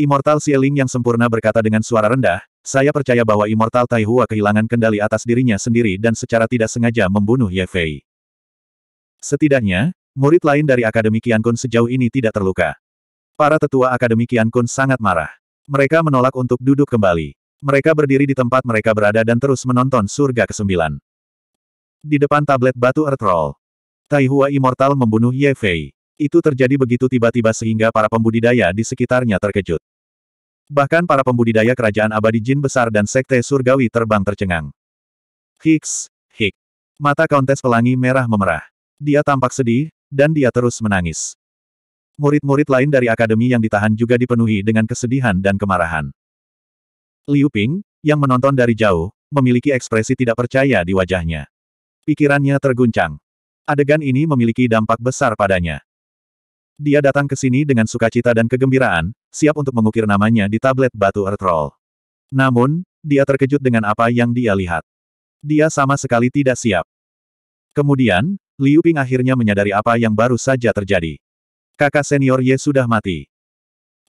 Immortal Sieling yang sempurna berkata dengan suara rendah, saya percaya bahwa Immortal Taihua kehilangan kendali atas dirinya sendiri dan secara tidak sengaja membunuh Ye Fei. Setidaknya, murid lain dari Akademi Qiankun sejauh ini tidak terluka. Para tetua Akademi Kian Kun sangat marah. Mereka menolak untuk duduk kembali. Mereka berdiri di tempat mereka berada dan terus menonton surga kesembilan. Di depan tablet batu Earth. Taihua Immortal membunuh Ye Fei. Itu terjadi begitu tiba-tiba sehingga para pembudidaya di sekitarnya terkejut. Bahkan para pembudidaya kerajaan abadi jin besar dan sekte surgawi terbang tercengang. Hicks, Hik. Mata kontes pelangi merah memerah. Dia tampak sedih, dan dia terus menangis. Murid-murid lain dari akademi yang ditahan juga dipenuhi dengan kesedihan dan kemarahan. Liu Ping, yang menonton dari jauh, memiliki ekspresi tidak percaya di wajahnya. Pikirannya terguncang. Adegan ini memiliki dampak besar padanya. Dia datang ke sini dengan sukacita dan kegembiraan, siap untuk mengukir namanya di tablet batu Earth Roll. Namun, dia terkejut dengan apa yang dia lihat. Dia sama sekali tidak siap. Kemudian, Liu Ping akhirnya menyadari apa yang baru saja terjadi. Kakak senior Ye sudah mati.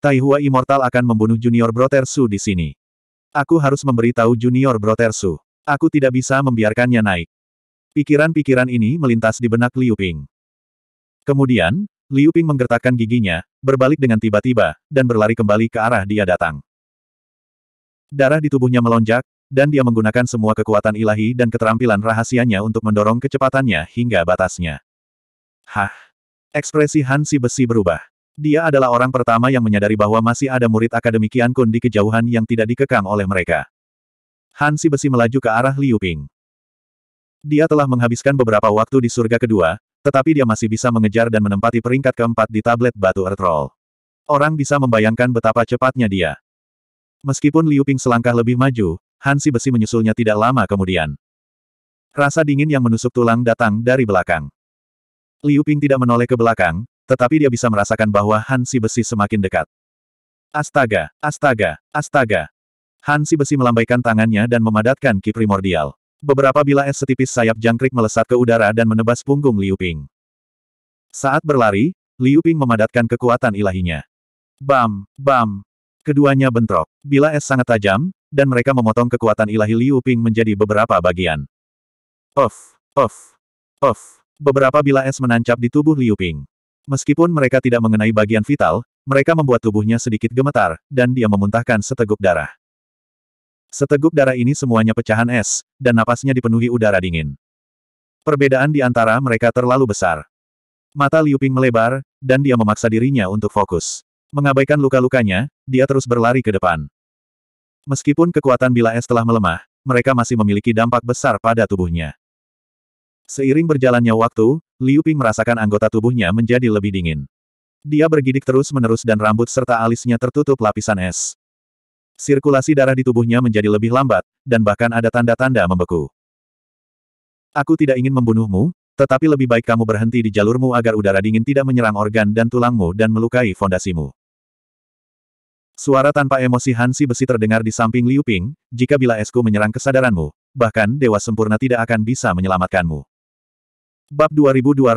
Taihua Immortal akan membunuh Junior Brother Su di sini. Aku harus memberitahu Junior Brother Su. Aku tidak bisa membiarkannya naik. Pikiran-pikiran ini melintas di benak Liu Ping. Kemudian, Liu Ping menggertakkan giginya, berbalik dengan tiba-tiba, dan berlari kembali ke arah dia datang. Darah di tubuhnya melonjak, dan dia menggunakan semua kekuatan ilahi dan keterampilan rahasianya untuk mendorong kecepatannya hingga batasnya. Hah! Ekspresi Han Si Besi berubah. Dia adalah orang pertama yang menyadari bahwa masih ada murid Akademi Qian Kun di kejauhan yang tidak dikekang oleh mereka. Han Si Besi melaju ke arah Liu Ping. Dia telah menghabiskan beberapa waktu di surga kedua, tetapi dia masih bisa mengejar dan menempati peringkat keempat di tablet batu Earth Roll. Orang bisa membayangkan betapa cepatnya dia. Meskipun Liu Ping selangkah lebih maju, Hansi besi menyusulnya tidak lama kemudian. Rasa dingin yang menusuk tulang datang dari belakang. Liu Ping tidak menoleh ke belakang, tetapi dia bisa merasakan bahwa Hansi besi semakin dekat. Astaga, astaga, astaga. Hansi besi melambaikan tangannya dan memadatkan ki primordial. Beberapa bila es setipis sayap jangkrik melesat ke udara dan menebas punggung Liu Ping. Saat berlari, Liu Ping memadatkan kekuatan ilahinya. Bam, bam. Keduanya bentrok. Bila es sangat tajam, dan mereka memotong kekuatan ilahi Liu Ping menjadi beberapa bagian. Off, off, off. Beberapa bila es menancap di tubuh Liu Ping. Meskipun mereka tidak mengenai bagian vital, mereka membuat tubuhnya sedikit gemetar, dan dia memuntahkan seteguk darah. Seteguk darah ini semuanya pecahan es, dan napasnya dipenuhi udara dingin. Perbedaan di antara mereka terlalu besar. Mata Liu Ping melebar, dan dia memaksa dirinya untuk fokus. Mengabaikan luka-lukanya, dia terus berlari ke depan. Meskipun kekuatan bila es telah melemah, mereka masih memiliki dampak besar pada tubuhnya. Seiring berjalannya waktu, Liu Ping merasakan anggota tubuhnya menjadi lebih dingin. Dia bergidik terus-menerus dan rambut serta alisnya tertutup lapisan es. Sirkulasi darah di tubuhnya menjadi lebih lambat, dan bahkan ada tanda-tanda membeku. Aku tidak ingin membunuhmu, tetapi lebih baik kamu berhenti di jalurmu agar udara dingin tidak menyerang organ dan tulangmu dan melukai fondasimu. Suara tanpa emosi Hansi besi terdengar di samping Liu Ping, jika bila esku menyerang kesadaranmu, bahkan Dewa Sempurna tidak akan bisa menyelamatkanmu. Bab 2220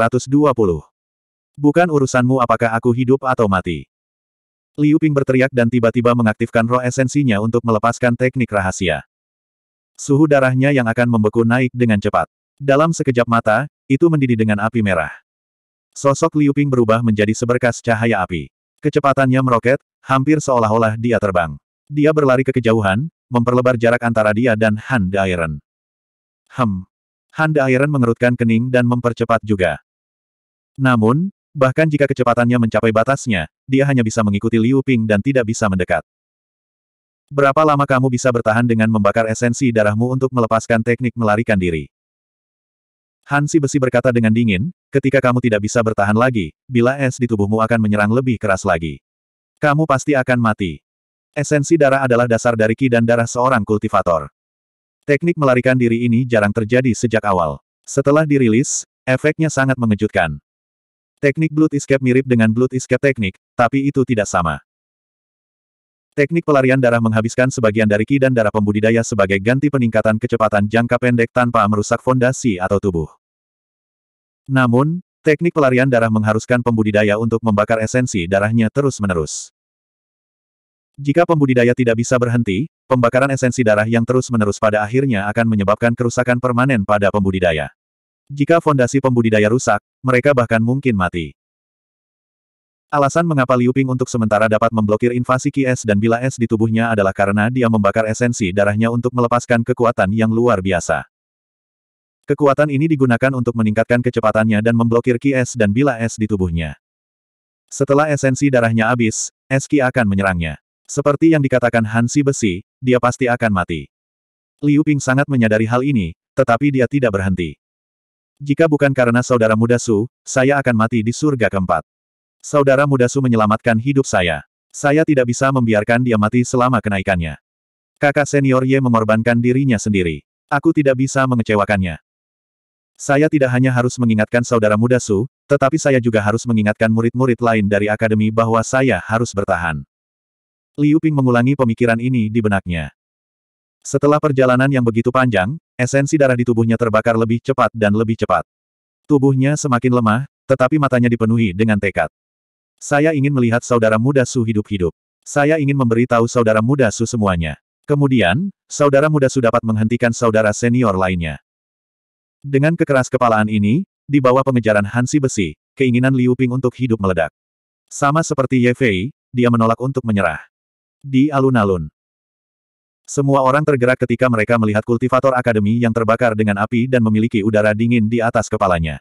Bukan urusanmu apakah aku hidup atau mati. Liu Ping berteriak dan tiba-tiba mengaktifkan roh esensinya untuk melepaskan teknik rahasia. Suhu darahnya yang akan membeku naik dengan cepat. Dalam sekejap mata, itu mendidih dengan api merah. Sosok Liu Ping berubah menjadi seberkas cahaya api. Kecepatannya meroket, hampir seolah-olah dia terbang. Dia berlari ke kejauhan, memperlebar jarak antara dia dan Han De Iron. Hem. Han De Iron mengerutkan kening dan mempercepat juga. Namun, Bahkan jika kecepatannya mencapai batasnya, dia hanya bisa mengikuti Liu Ping dan tidak bisa mendekat. Berapa lama kamu bisa bertahan dengan membakar esensi darahmu untuk melepaskan teknik melarikan diri? Hansi besi berkata dengan dingin, ketika kamu tidak bisa bertahan lagi, bila es di tubuhmu akan menyerang lebih keras lagi. Kamu pasti akan mati. Esensi darah adalah dasar dari ki dan darah seorang kultivator. Teknik melarikan diri ini jarang terjadi sejak awal. Setelah dirilis, efeknya sangat mengejutkan. Teknik Blood Escape mirip dengan Blood Escape teknik, tapi itu tidak sama. Teknik pelarian darah menghabiskan sebagian dari ki dan darah pembudidaya sebagai ganti peningkatan kecepatan jangka pendek tanpa merusak fondasi atau tubuh. Namun, teknik pelarian darah mengharuskan pembudidaya untuk membakar esensi darahnya terus-menerus. Jika pembudidaya tidak bisa berhenti, pembakaran esensi darah yang terus-menerus pada akhirnya akan menyebabkan kerusakan permanen pada pembudidaya. Jika fondasi pembudidaya rusak, mereka bahkan mungkin mati. Alasan mengapa Liu Ping untuk sementara dapat memblokir invasi Qi es dan bila es di tubuhnya adalah karena dia membakar esensi darahnya untuk melepaskan kekuatan yang luar biasa. Kekuatan ini digunakan untuk meningkatkan kecepatannya dan memblokir Qi es dan bila es di tubuhnya. Setelah esensi darahnya habis, es Qi akan menyerangnya. Seperti yang dikatakan Hansi Besi, dia pasti akan mati. Liu Ping sangat menyadari hal ini, tetapi dia tidak berhenti. Jika bukan karena saudara muda Su, saya akan mati di surga keempat. Saudara muda Su menyelamatkan hidup saya. Saya tidak bisa membiarkan dia mati selama kenaikannya. Kakak senior Ye mengorbankan dirinya sendiri. Aku tidak bisa mengecewakannya. Saya tidak hanya harus mengingatkan saudara muda Su, tetapi saya juga harus mengingatkan murid-murid lain dari akademi bahwa saya harus bertahan. Liu Ping mengulangi pemikiran ini di benaknya. Setelah perjalanan yang begitu panjang, esensi darah di tubuhnya terbakar lebih cepat dan lebih cepat. Tubuhnya semakin lemah, tetapi matanya dipenuhi dengan tekad. Saya ingin melihat saudara muda Su hidup-hidup. Saya ingin memberitahu saudara muda Su semuanya. Kemudian, saudara muda Su dapat menghentikan saudara senior lainnya. Dengan kekeras kepalaan ini, di bawah pengejaran Hansi Besi, keinginan Liu Ping untuk hidup meledak. Sama seperti Ye Fei, dia menolak untuk menyerah. Di alun-alun. Semua orang tergerak ketika mereka melihat kultivator akademi yang terbakar dengan api dan memiliki udara dingin di atas kepalanya.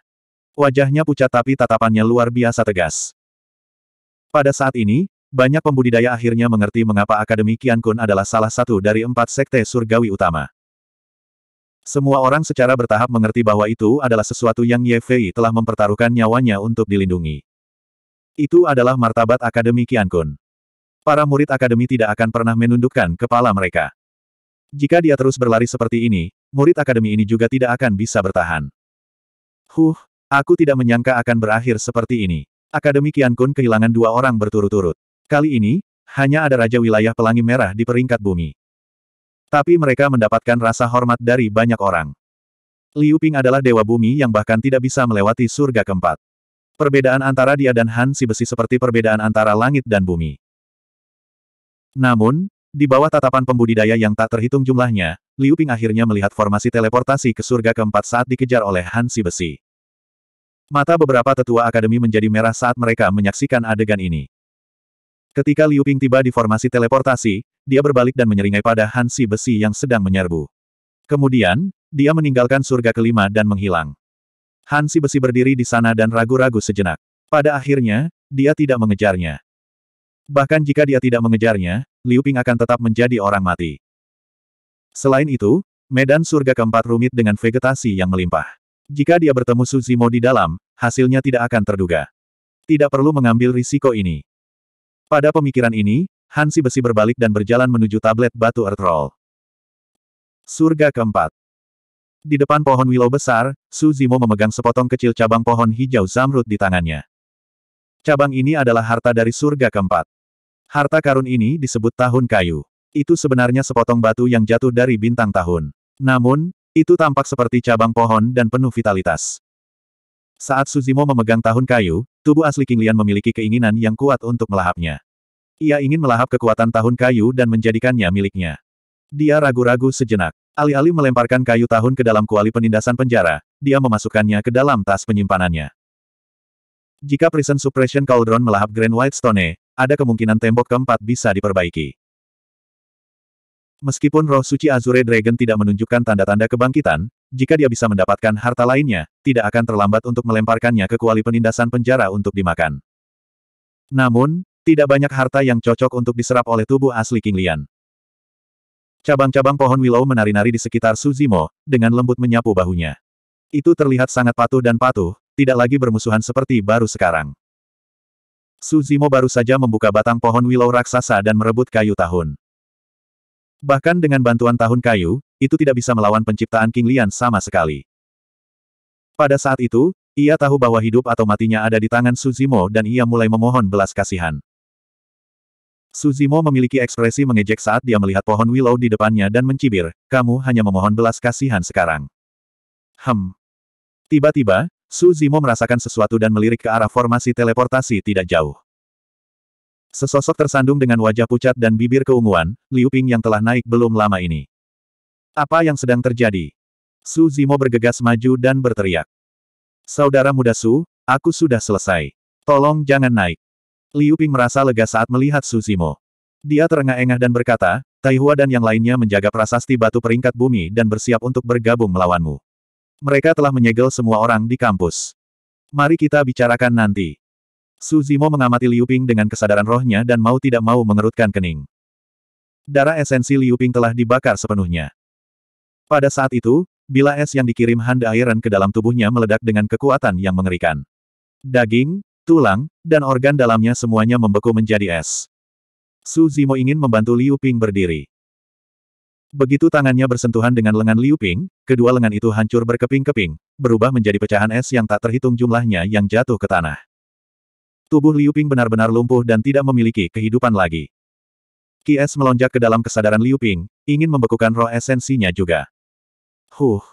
Wajahnya pucat tapi tatapannya luar biasa tegas. Pada saat ini, banyak pembudidaya akhirnya mengerti mengapa Akademi Kian Kun adalah salah satu dari empat sekte surgawi utama. Semua orang secara bertahap mengerti bahwa itu adalah sesuatu yang Ye Fei telah mempertaruhkan nyawanya untuk dilindungi. Itu adalah martabat Akademi Kian Kun. Para murid Akademi tidak akan pernah menundukkan kepala mereka. Jika dia terus berlari seperti ini, murid akademi ini juga tidak akan bisa bertahan. Huh, aku tidak menyangka akan berakhir seperti ini. Akademi Kian Kun kehilangan dua orang berturut-turut. Kali ini, hanya ada Raja Wilayah Pelangi Merah di peringkat bumi. Tapi mereka mendapatkan rasa hormat dari banyak orang. Liu Ping adalah dewa bumi yang bahkan tidak bisa melewati surga keempat. Perbedaan antara dia dan Han si besi seperti perbedaan antara langit dan bumi. Namun, di bawah tatapan pembudidaya yang tak terhitung jumlahnya, Liu Ping akhirnya melihat formasi teleportasi ke surga keempat saat dikejar oleh Han Si Besi. Mata beberapa tetua akademi menjadi merah saat mereka menyaksikan adegan ini. Ketika Liu Ping tiba di formasi teleportasi, dia berbalik dan menyeringai pada Han Si Besi yang sedang menyerbu. Kemudian, dia meninggalkan surga kelima dan menghilang. Han Si Besi berdiri di sana dan ragu-ragu sejenak. Pada akhirnya, dia tidak mengejarnya. Bahkan jika dia tidak mengejarnya, Liu Ping akan tetap menjadi orang mati. Selain itu, medan surga keempat rumit dengan vegetasi yang melimpah. Jika dia bertemu Su Zimo di dalam, hasilnya tidak akan terduga. Tidak perlu mengambil risiko ini. Pada pemikiran ini, Hansi Besi berbalik dan berjalan menuju tablet batu Earth. Surga keempat. Di depan pohon willow besar, Su Zimo memegang sepotong kecil cabang pohon hijau zamrud di tangannya. Cabang ini adalah harta dari surga keempat. Harta karun ini disebut tahun kayu. Itu sebenarnya sepotong batu yang jatuh dari bintang tahun. Namun, itu tampak seperti cabang pohon dan penuh vitalitas. Saat Suzimo memegang tahun kayu, tubuh asli King Lian memiliki keinginan yang kuat untuk melahapnya. Ia ingin melahap kekuatan tahun kayu dan menjadikannya miliknya. Dia ragu-ragu sejenak. Alih-alih melemparkan kayu tahun ke dalam kuali penindasan penjara, dia memasukkannya ke dalam tas penyimpanannya. Jika Prison Suppression Cauldron melahap Grand White Stone, ada kemungkinan tembok keempat bisa diperbaiki. Meskipun roh suci Azure Dragon tidak menunjukkan tanda-tanda kebangkitan, jika dia bisa mendapatkan harta lainnya, tidak akan terlambat untuk melemparkannya ke kuali penindasan penjara untuk dimakan. Namun, tidak banyak harta yang cocok untuk diserap oleh tubuh asli King Lian. Cabang-cabang pohon willow menari-nari di sekitar Suzimo, dengan lembut menyapu bahunya. Itu terlihat sangat patuh dan patuh, tidak lagi bermusuhan seperti baru sekarang. Su Zimo baru saja membuka batang pohon willow raksasa dan merebut kayu tahun. Bahkan dengan bantuan tahun kayu, itu tidak bisa melawan penciptaan King Lian sama sekali. Pada saat itu, ia tahu bahwa hidup atau matinya ada di tangan Su Zimo dan ia mulai memohon belas kasihan. Su Zimo memiliki ekspresi mengejek saat dia melihat pohon willow di depannya dan mencibir, kamu hanya memohon belas kasihan sekarang. Hem. Tiba-tiba, Su Zimo merasakan sesuatu dan melirik ke arah formasi teleportasi tidak jauh. Sesosok tersandung dengan wajah pucat dan bibir keunguan, Liu Ping yang telah naik belum lama ini. Apa yang sedang terjadi? Su Zimo bergegas maju dan berteriak. Saudara muda Su, aku sudah selesai. Tolong jangan naik. Liu Ping merasa lega saat melihat Su Zimo. Dia terengah-engah dan berkata, Taihua dan yang lainnya menjaga prasasti batu peringkat bumi dan bersiap untuk bergabung melawanmu. Mereka telah menyegel semua orang di kampus. Mari kita bicarakan nanti. Su Zimo mengamati Liu Ping dengan kesadaran rohnya dan mau tidak mau mengerutkan kening. Darah esensi Liu Ping telah dibakar sepenuhnya. Pada saat itu, bila es yang dikirim Han Iron ke dalam tubuhnya meledak dengan kekuatan yang mengerikan. Daging, tulang, dan organ dalamnya semuanya membeku menjadi es. Su Zimo ingin membantu Liu Ping berdiri. Begitu tangannya bersentuhan dengan lengan Liu Ping, kedua lengan itu hancur berkeping-keping, berubah menjadi pecahan es yang tak terhitung jumlahnya yang jatuh ke tanah. Tubuh Liu Ping benar-benar lumpuh dan tidak memiliki kehidupan lagi. Ki es melonjak ke dalam kesadaran Liu Ping, ingin membekukan roh esensinya juga. Huh.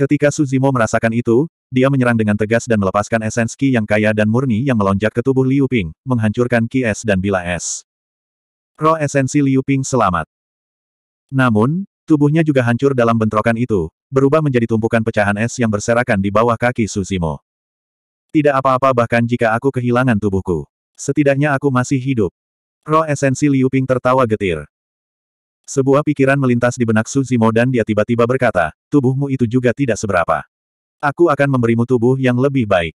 Ketika Suzimo merasakan itu, dia menyerang dengan tegas dan melepaskan esens Ki yang kaya dan murni yang melonjak ke tubuh Liu Ping, menghancurkan Ki es dan bila es. Roh esensi Liu Ping selamat. Namun, tubuhnya juga hancur dalam bentrokan itu, berubah menjadi tumpukan pecahan es yang berserakan di bawah kaki Susimo. Tidak apa-apa bahkan jika aku kehilangan tubuhku. Setidaknya aku masih hidup. Roh esensi Liu Ping tertawa getir. Sebuah pikiran melintas di benak Su Zimo dan dia tiba-tiba berkata, tubuhmu itu juga tidak seberapa. Aku akan memberimu tubuh yang lebih baik.